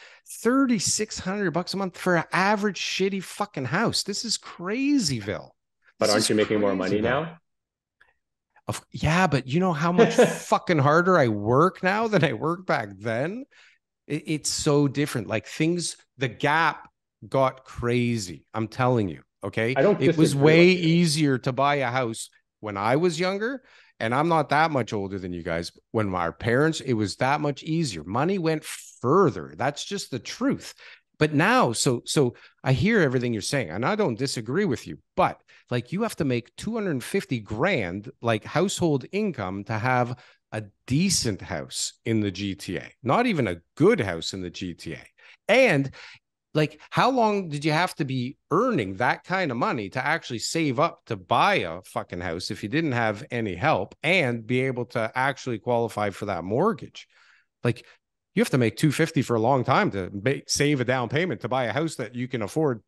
Thirty six hundred bucks a month for an average shitty fucking house. This is crazyville.
But
This
aren't you making more money now?
Of, yeah, but you know how much fucking harder I work now than I worked back then? It- it's so different. Like things, the gap got crazy. I'm telling you. Okay.
I don't
It was way easier to buy a house when I was younger. And I'm not that much older than you guys. When our parents, it was that much easier. Money went further. That's just the truth. But now, so so I hear everything you're saying, and I don't disagree with you. But like you have to make 250 grand like household income to have a decent house in the GTA, not even a good house in the GTA. And like how long did you have to be earning that kind of money to actually save up to buy a fucking house if you didn't have any help and be able to actually qualify for that mortgage? Like you have to make 250 for a long time to make, save a down payment to buy a house that you can afford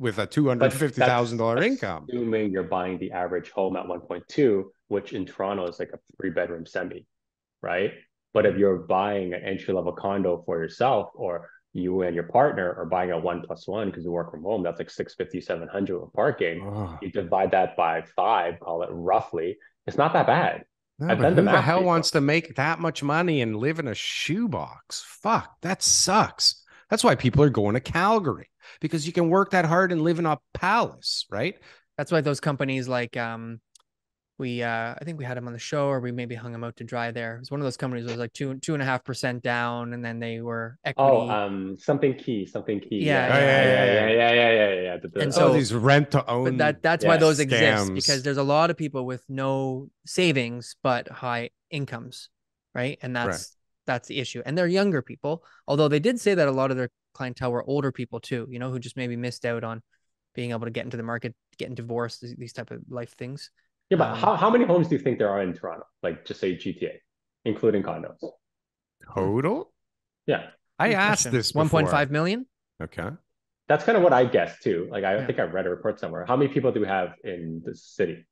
with a $250,000 income.
Assuming you're buying the average home at 1.2, which in Toronto is like a three bedroom semi, right? But if you're buying an entry level condo for yourself or you and your partner are buying a one plus one because you work from home, that's like 650, 700 with parking.
Oh.
You divide that by five, call it roughly. It's not that bad.
No,
I've
but
done the
who the hell
before.
wants to make that much money and live in a shoebox? Fuck, that sucks. That's why people are going to Calgary because you can work that hard and live in a palace, right?
That's why those companies like um we uh, I think we had him on the show or we maybe hung him out to dry there. It was one of those companies that was like two two and a half percent down and then they were oh, equity.
Oh, um something key, something key.
Yeah,
yeah,
yeah,
yeah,
yeah,
yeah, yeah. yeah, yeah, yeah. The,
and
oh,
so oh,
these rent to own.
That that's
yeah,
why those
scams.
exist because there's a lot of people with no savings but high incomes, right? And that's right. that's the issue. And they're younger people, although they did say that a lot of their clientele were older people too, you know, who just maybe missed out on being able to get into the market, getting divorced, these type of life things
yeah, but
um,
how, how many homes do you think there are in Toronto? Like, just say GTA, including condos.
total.
Yeah,
I asked
question.
this
1.5 million.
Okay.
that's kind of what I guessed too. Like, I
Yeah.
think I read a report somewhere. How many people do we have in the city?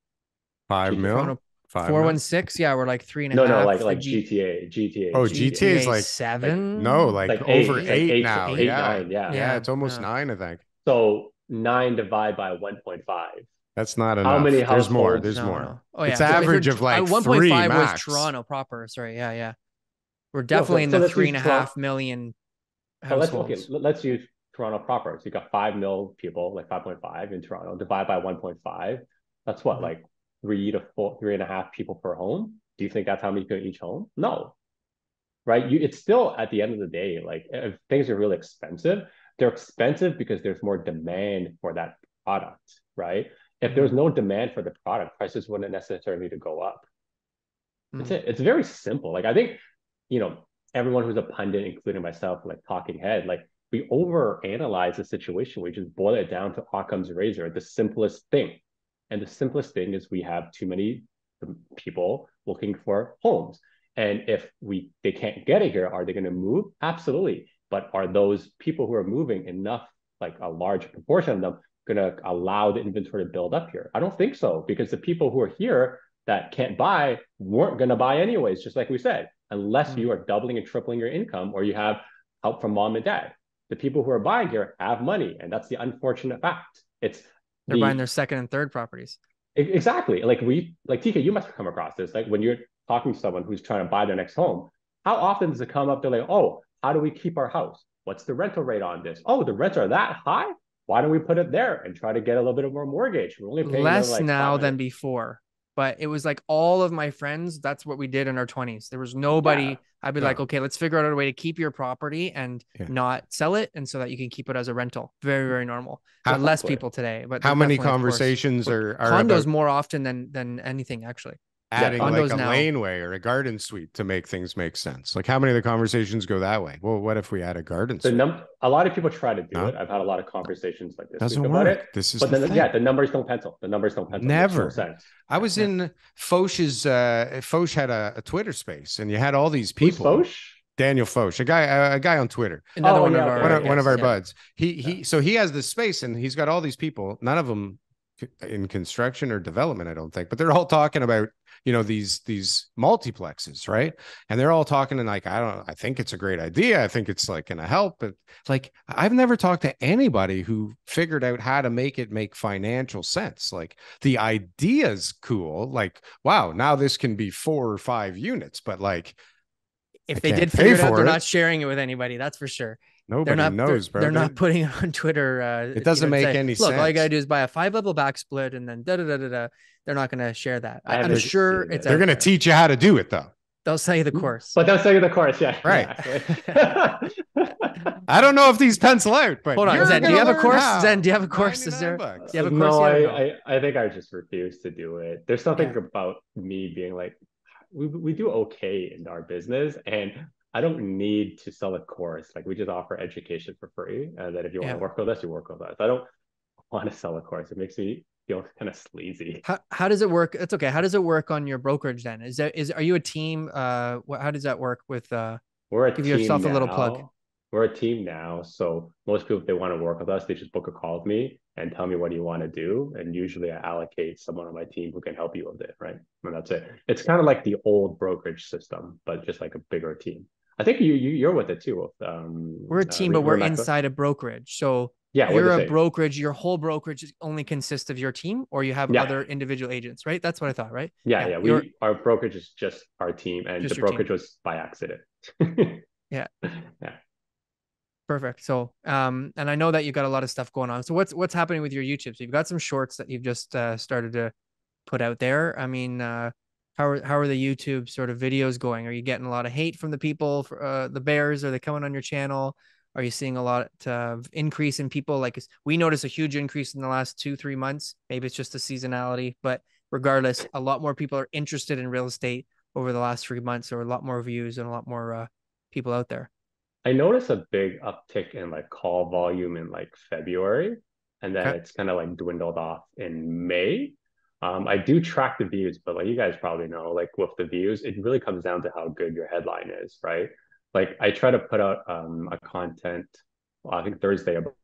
Five
GTA.
mil.
Toronto,
Five
Four
mil?
one six. Yeah, we're like three and a
No,
half.
no, like like
G-
GTA, GTA.
Oh,
G-
GTA is like-
seven.
No, like,
Like
over
eight,
eight,
like eight,
now.
eight,
yeah.
nine, yeah.
yeah.
Yeah,
It's almost
yeah.
nine, I think.
So nine divided by one point five.
That's not
How
enough.
many
There's more. There's
No,
more.
no. Oh
It's
So
average of, like,
1.5
three
was
max.
Toronto proper. Sorry, yeah, yeah. We're definitely in
so
the
let's
three
use
and a
Toron-
half million
So let's look
households.
at, let's use Toronto proper. So you got five mil people, like five point five in Toronto. Divide by one point five. That's what,
Mhm.
like three to four, three and a half people per home. Do you think that's how many people in each home? No. Right. You. It's still at the end of the day, like if things are really expensive, they're expensive because there's more demand for that product. Right. If there's no demand for the product, prices wouldn't necessarily need to go up. That's
Mhm.
it. It's very simple. Like I think, you know, everyone who's a pundit, including myself, like talking head, like we over analyze the situation. We just boil it down to Occam's razor, the simplest thing. And the simplest thing is we have too many um, people looking for homes. And if we they can't get it here, are they going to move? Absolutely. But are those people who are moving enough, like a large proportion of them, going to allow the inventory to build up here? I don't think so, because the people who are here that can't buy weren't going to buy anyways, just like we said, unless
Mm.
you are doubling and tripling your income or you have help from mom and dad. The people who are buying here have money, and that's the unfortunate fact. It's
They're
the-
buying their second and third properties.
Exactly. Like we, like TK, you must have come across this. Like when you're talking to someone who's trying to buy their next home, how often does it come up? They're like, oh, how do we keep our house? What's the rental rate on this? Oh, the rents are that high. Why don't we put it there and try to get a little bit of more mortgage? We're only paying another,
Less
like,
now than before. But it was like all of my friends, that's what we did in our 20s. There was nobody.
Yeah.
I'd be
Yeah.
like, okay, let's figure out a way to keep your property and
Yeah.
not sell it and so that you can keep it as a rental. Very, mm. very normal.
How-
less people today. But
How many
definitely, course,
conversations are, are
condos
about
more often than than anything actually.
Adding like a
now.
laneway or a garden suite to make things make sense? Like how many of the conversations go that way? Well, what if we add a garden
The
suite?
num- a lot of people try to do
Huh?
it. I've had a lot of conversations like this
Doesn't
week about
work.
it.
This is
But
the
then,
thing.
yeah, the numbers don't pencil. The numbers don't pencil. It no
Never.
sense.
I was
Yeah.
in Foch's uh Foch had a, a Twitter space and you had all these
Who's
people.
Foch?
Daniel Foch, a guy a, a guy on Twitter.
Another
Oh,
one
yeah,
of our
one of, one of our
yeah.
buds. He he so he has this space and he's got all these people, none of them in construction or development, I don't think, but they're all talking about, you know, these these multiplexes, right? And they're all talking and like, I don't I think it's a great idea. I think it's like gonna help. But like I've never talked to anybody who figured out how to make it make financial sense. Like the idea's cool. Like, wow, now this can be four or five units, but like
If
I
they did figure it out, they're not sharing it with anybody. That's for sure.
Nobody
they're not they're-
knows, bro.
They're,
They-
not putting it on Twitter. Uh,
It doesn't
you know,
make
say,
any
Look, all you gotta do is buy a five level back split, and then da da da da da. They're not gonna share that.
I
I, am sure it's.
it.
They're gonna
there.
teach you how to do it though.
They'll sell you the course.
But they'll sell you the course, yeah.
Right.
Yeah.
I don't know if these pencil out, but
Hold on, Zhen. Do you have a course?
how.
Zhen, do you have a course? Is there?
bucks.
Do you have a
no,
course
I,
no?
I, I think I just refuse to do it. There's something
Yeah.
about me being like, we, we do okay in our business. And I don't need to sell a course. Like we just offer education for free, and then if you want
Yeah.
to work with us, you work with us. I don't want to sell a course. It makes me feel kind of sleazy.
How how does it work? That's okay. How does it work on your brokerage then? Is that is are you a team? Uh, what, how does that work with uh?
We're a
Give
team
yourself a little plug.
now. We're a team now, so most people, if they want to work with us, they just book a call with me and tell me what do you want to do, and usually I allocate someone on my team who can help you with it, right? And that's it. It's kind of like the old brokerage system, but just like a bigger team. I think you, you you're with it too. With, um,
We're a
uh,
team,
Re-
but we're inside a brokerage. So
Yeah, we're
you're a brokerage. Your whole brokerage only consists of your team, or you have
Yeah.
other individual agents, right? That's what I thought, right?
Yeah,
Yeah,
yeah. We our brokerage is just our team, and the
your team.
brokerage was by accident.
Yeah.
yeah.
Perfect. So, um, and I know that you got a lot of stuff going on. So, what's what's happening with your YouTube? So, you've got some shorts that you've just uh, started to put out there. I mean, uh, how are how are the YouTube sort of videos going? Are you getting a lot of hate from the people, for, uh, the bears? Are they coming on your channel? Are you seeing a lot of increase in people? Like we notice a huge increase in the last two three months. Maybe it's just the seasonality, but regardless, a lot more people are interested in real estate over the last three months, There or a lot more views and a lot more uh, people out there.
I noticed a big uptick in like call volume in like February, and then
Okay.
it's kind of like dwindled off in May. Um, I do track the views, but like you guys probably know, like with the views, it really comes down to how good your headline is, right? Like I try to put out um, a content, well, I think Thursday about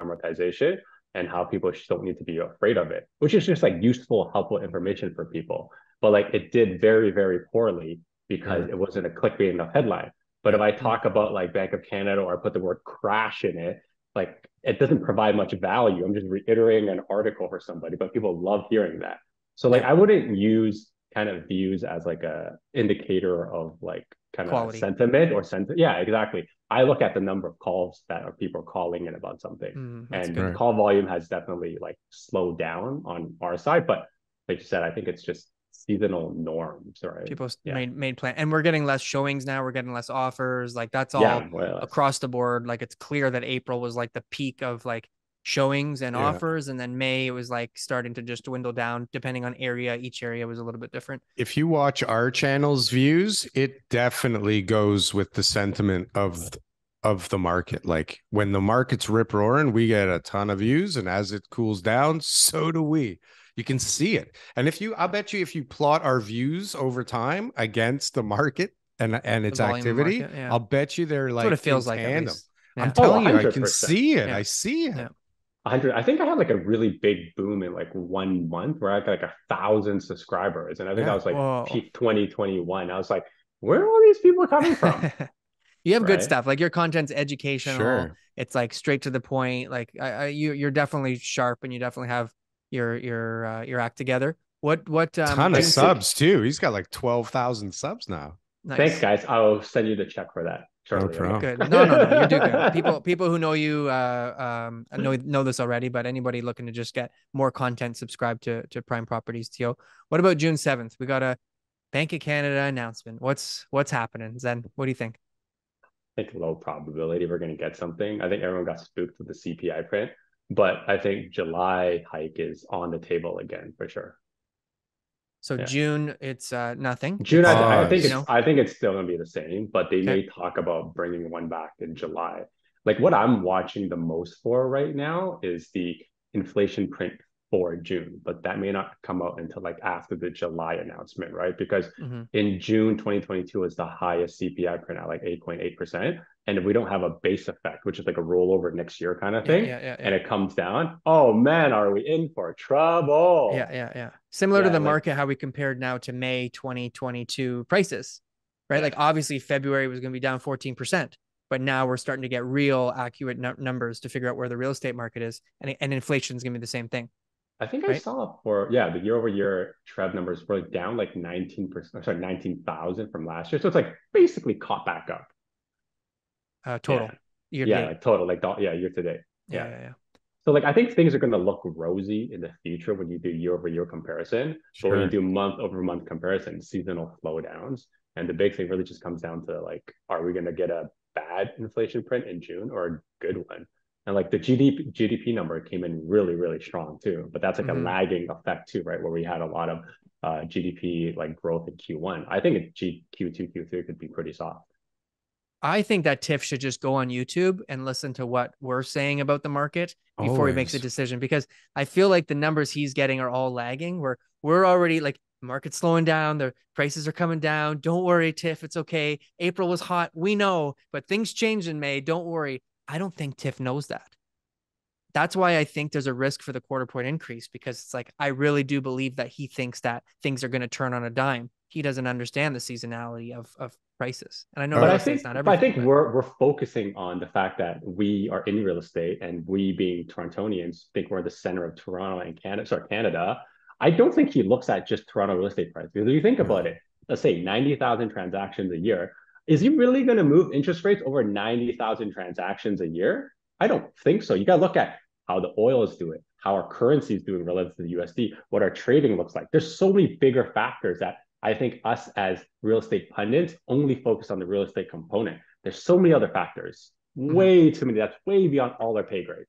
amortization and how people don't need to be afraid of it, which is just like useful, helpful information for people. But like it did very, very poorly because it wasn't a clickbait enough headline. But if I talk about like Bank of Canada or I put the word crash in it, like it doesn't provide much value. I'm just reiterating an article for somebody, but people love hearing that. So like I wouldn't use kind of views as like a indicator of like kind of sentiment or sentiment. Yeah, exactly. I look at the number of calls that are people calling in about something.
Mm,
and
good.
Call volume has definitely like slowed down on our side. But like you said, I think it's just seasonal norms, right?
people s-
Yeah.
made made plan and we're getting less showings now we're getting less offers like that's all
yeah, well,
across the board like it's clear that april was like the peak of like showings and
Yeah.
offers and then may it was like starting to just dwindle down depending on area each area was a little bit different
if you watch our channel's views, it definitely goes with the sentiment of of the market. Like when the market's rip roaring, we get a ton of views, and as it cools down, so do we. You can see it. And if you, I'll bet you, if you plot our views over time against the market and and its activity,
market, yeah.
I'll bet you they're like
what it feels like at
tandem.
least.
I'm
Yeah.
telling oh, you, I can see it.
Yeah.
I see it.
Yeah.
100 i think i had like a really big boom in like one month where i got like a thousand subscribers and i think
Yeah.
i was like
Whoa.
peak 2021 i was like where are all these people coming from
you have good stuff like your content's educational
Sure.
it's like straight to the point like I, I you you're definitely sharp and you definitely have your your uh, your act together what what um
ton of
June six-
subs too. He's got like twelve thousand subs now.
nice.
thanks guys i'll send you the check for that shortly
problem.
good no no no you do good people people who know you uh um know know this already but anybody looking to just get more content subscribe to to prime properties to what about june 7th we got a bank of canada announcement what's what's happening zhen what do you think
I think low probability we're going to get something. I think everyone got spooked with the CPI print, but I think July hike is on the table again for sure.
so
Yeah.
june it's uh nothing
June, I, I think it's I think it's still going to be the same, but they
Okay.
may talk about bringing one back in July. Like what I'm watching the most for right now is the inflation print for June, but that may not come out until like after the July announcement, right? Because
Mhm.
in June 2022 is the highest CPI print at like 8.8%. And if we don't have a base effect, which is like a rollover next year kind of thing,
yeah yeah yeah.
and it comes down, oh man, are we in for trouble?
yeah yeah yeah similar to the
like-
market how we compared now to may 2022 prices right like obviously february was going to be down 14% but now we're starting to get real accurate nu- numbers to figure out where the real estate market is and, and inflation is going to be the same thing
I think I saw for yeah the year over year TRREB numbers were like down like nineteen percent, sorry nineteen thousand from last year. So it's like basically caught back up.
uh total year to
yeah, like total like yeah year to date.
yeah
yeah.
yeah, yeah.
So like I think things are going to look rosy in the future when you do year over year comparison. But when you do month over month comparison, seasonal slowdowns, and the big thing really just comes down to like, are we going to get a bad inflation print in June or a good one? And like the GDP GDP number came in really really strong too, but that's like
Mhm.
a lagging effect too, right? Where we had a lot of uh, GDP like growth in Q1. I think it G- Q2 Q3 could be pretty soft.
I think that Tiff should just go on YouTube and listen to what we're saying about the market before he makes a decision because I feel like the numbers he's getting are all lagging. Where we're already like market's slowing down, the prices are coming down. Don't worry, Tiff, it's okay. April was hot, we know, but things changed in May. Don't worry. I don't think Tiff knows that. That's why I think there's a risk for the quarter point increase because it's like I really do believe that he thinks that things are going to turn on a dime. He doesn't understand the seasonality of of prices, and I know
but I think,
not
but I
everything.
think we're we're focusing on the fact that we are in real estate, and we being Torontonians think we're the center of Toronto and Canada. Sorry, Canada. I don't think he looks at just Toronto real estate prices. Because if you think about it, let's say ninety thousand transactions a year. Is he really going to move interest rates over ninety thousand transactions a year? I don't think so. You got to look at how the oil is doing, how our currency is doing relative to the USD, what our trading looks like. There's so many bigger factors that I think us as real estate pundits only focus on the real estate component. There's so many other factors,
Mm-hmm.
way too many. That's way beyond all our pay grades.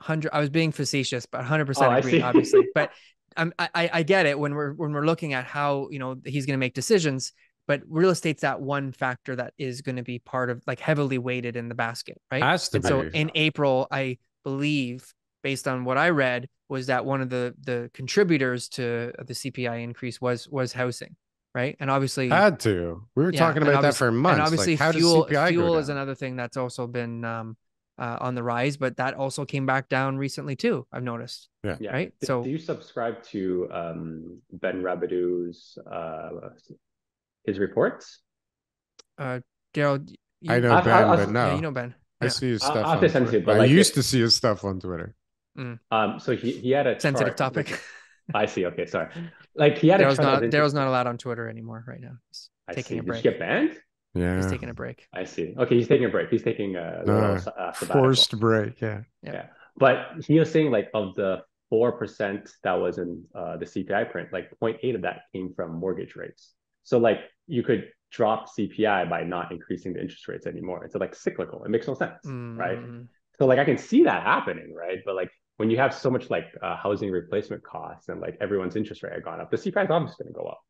hundred. I was being facetious, but hundred
Oh,
percent
I
agree,
see.
obviously. But I'm, I I get it when we're when we're looking at how you know he's going to make decisions. But real estate's that one factor that is going to be part of like heavily weighted in the basket, right?
Has to
and so in April, I believe, based on what I read, was that one of the the contributors to the CPI increase was was housing, right? And obviously,
Had to. We were
Yeah,
talking about that
obvious-
for months.
and obviously
like, how
fuel fuel is another thing that's also been um, uh, on the rise, but that also came back down recently too. I've noticed.
Yeah.
Right?
Do-
So-
do you subscribe to um, Ben Rabidoux's uh, his reports?
Uh, Darryl, you-
I know
I've-
Ben,
I've-
but
I've-
no.
Yeah, you know Ben.
I see his
I'll-
stuff.
I'll have
on
to it
Twitter.
you, but
I
like
used
it-
to see his stuff on Twitter.
Um, so he, he had a
Sensitive
chart,
topic.
I see. Okay, sorry. Like he had a
Darryl's
chart
not
of Darryl's
not allowed on Twitter anymore right now. He's
I
taking
see.
a
Did
break.
you get banned?
Yeah.
He's taking a break.
I see. Okay, he's taking a break. He's taking a
No,
little uh.
Forced break. Yeah.
Yeah, but he was saying like of the four percent that was in uh, the CPI print, like 0.8 of that came from mortgage rates. So like you could drop CPI by not increasing the interest rates anymore. It's like cyclical. It makes no sense, right?
Mm,
So like I can see that happening, right? But like when you have so much like uh, housing replacement costs and like everyone's interest rate had gone up, the CPI is obviously going to go up.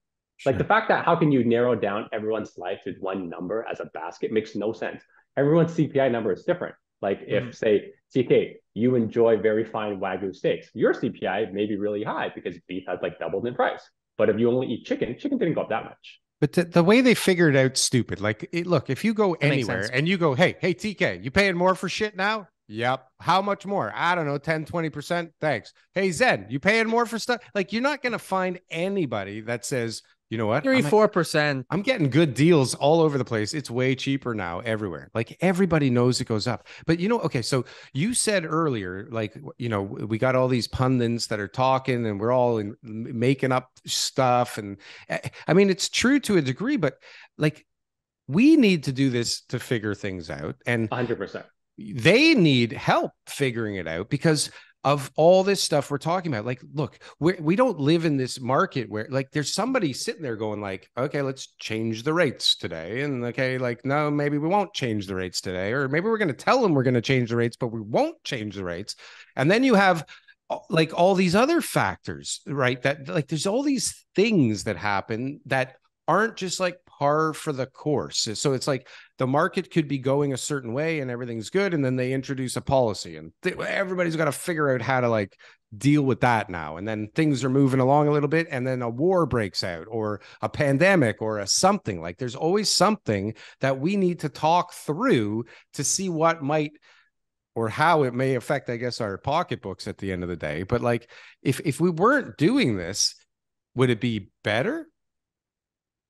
Like the fact that how can you narrow down everyone's life to one number as a basket makes no sense. Everyone's CPI number is different. Like if
Mhm.
say TK, you enjoy very fine wagyu steaks, your CPI may be really high because beef has like doubled in price. But if you only eat chicken, chicken didn't go up that much.
But the, the way they figured it out stupid. Like, it, look, if you go
That
anywhere and you go, hey, hey, TK, you paying more for shit now? Yep. How much more? I don't know, 10, 20%. Thanks. Hey, Zhen, you paying more for stuff? Like, you're not going to find anybody that says, you know what?
Three,
I'm,
four percent.
I'm getting good deals all over the place. It's way cheaper now everywhere. Like everybody knows it goes up. But you know, okay, so you said earlier, like you know, we got all these pundits that are talking, and we're all in, making up stuff. And eh, I mean, it's true to a degree, but like we need to do this to figure things out, and
100%.
they need help figuring it out because of all this stuff we're talking about. Like, look, we we don't live in this market where like there's somebody sitting there going like, okay, let's change the rates today, and okay, like no, maybe we won't change the rates today, or maybe we're going to tell them we're going to change the rates, but we won't change the rates, and then you have like all these other factors, right? That like there's all these things that happen that aren't just like par for the course. So it's like the market could be going a certain way and everything's good and then they introduce a policy and th- everybody's got to figure out how to like deal with that now. And then things are moving along a little bit and then a war breaks out or a pandemic or a something. Like there's always something that we need to talk through to see what might or how it may affect i guess our pocketbooks at the end of the day. But like if if we weren't doing this would it be better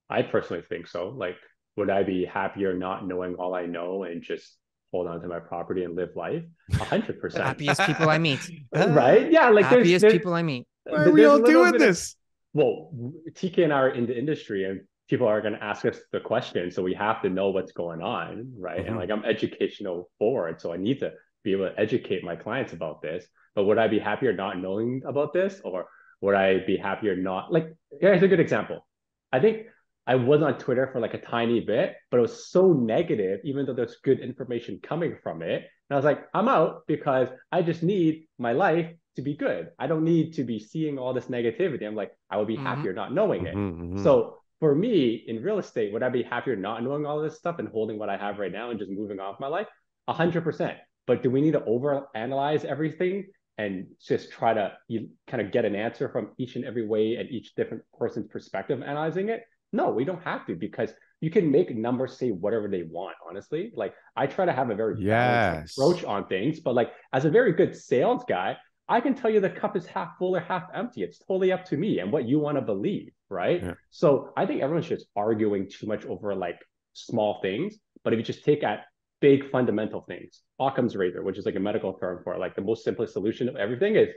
I personally think so. Like, would I be happier not knowing all I know and just hold on to my property and live life? A hundred percent.
Happiest people I meet.
Right? Yeah. Like there's,
Happiest
there's-
people I meet.
why are we
there's a
all doing
bit of-
this
well, TK and I are in the industry and people are going to ask us the question. So we have to know what's going on. Right.
Mhm.
And like I'm educational forward. So I need to be able to educate my clients about this. But would I be happier not knowing about this? Or would I be happier not? Like, here's a good example. I think I was on Twitter for like a tiny bit, but it was so negative, even though there's good information coming from it. And I was like, I'm out because I just need my life to be good. I don't need to be seeing all this negativity. I'm like, I would be
Mhm.
happier not knowing it.
Mhm, mhm.
So for me in real estate, would I be happier not knowing all this stuff and holding what I have right now and just moving off my life? A hundred percent. But do we need to over analyze everything and just try to you kind of get an answer from each and every way and each different person's perspective analyzing it? No, we don't have to because you can make numbers say whatever they want, honestly. Like I try to have a very
yes.
approach on things, but like as a very good sales guy, I can tell you the cup is half full or half empty. It's totally up to me and what you want to believe, right? Yeah. So I think everyone's just arguing too much over like small things. But if you just take at big fundamental things, Occam's razor, which is like a medical term for it, like the most simplest solution of everything is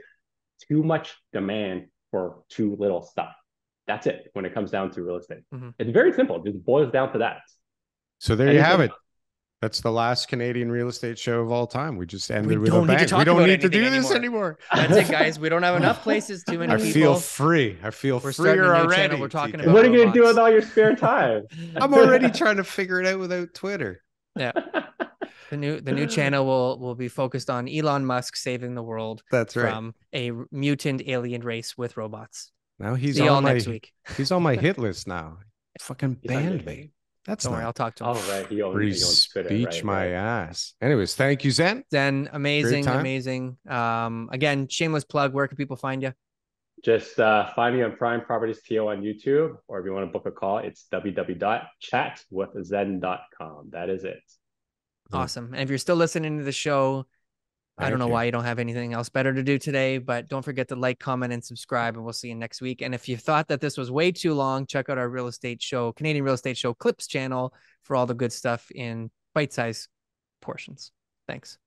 too much demand for too little stuff. That's it when it comes down to real estate. Mm-hmm. It's very simple. It just boils down to that.
So there you have it. That's the last Canadian real estate show of all time. We just ended we with a bang. We don't need to do anymore. this anymore.
That's it, guys. We don't have enough places. Too many. I
people. feel free. I feel
We're
freer already.
We're talking about.
What are you gonna do with all your spare time?
I'm already trying to figure it out without Twitter.
Yeah. The new the new channel will will be focused on Elon Musk saving the world.
That's right.
From a mutant alien race with robots.
Now he's See on my next week. he's on my hit list now. Fucking banned me. That's
Don't
not.
Worry, I'll talk to him.
All right, right. He owns, Free he owns Twitter,
speech
right,
my
right.
ass. Anyways, thank you, Zhen.
Zhen, amazing, amazing. Um, again, shameless plug. Where can people find you?
Just uh, find me on Prime Properties TO on YouTube, or if you want to book a call, it's www.chatwithzen.com. That is it.
Awesome. And if you're still listening to the show, I don't know why you don't have anything else better to do today, but don't forget to like, comment, and subscribe, and we'll see you next week. And if you thought that this was way too long, check out our real estate show, Canadian Real Estate Show Clips channel for all the good stuff in bite sized portions. Thanks.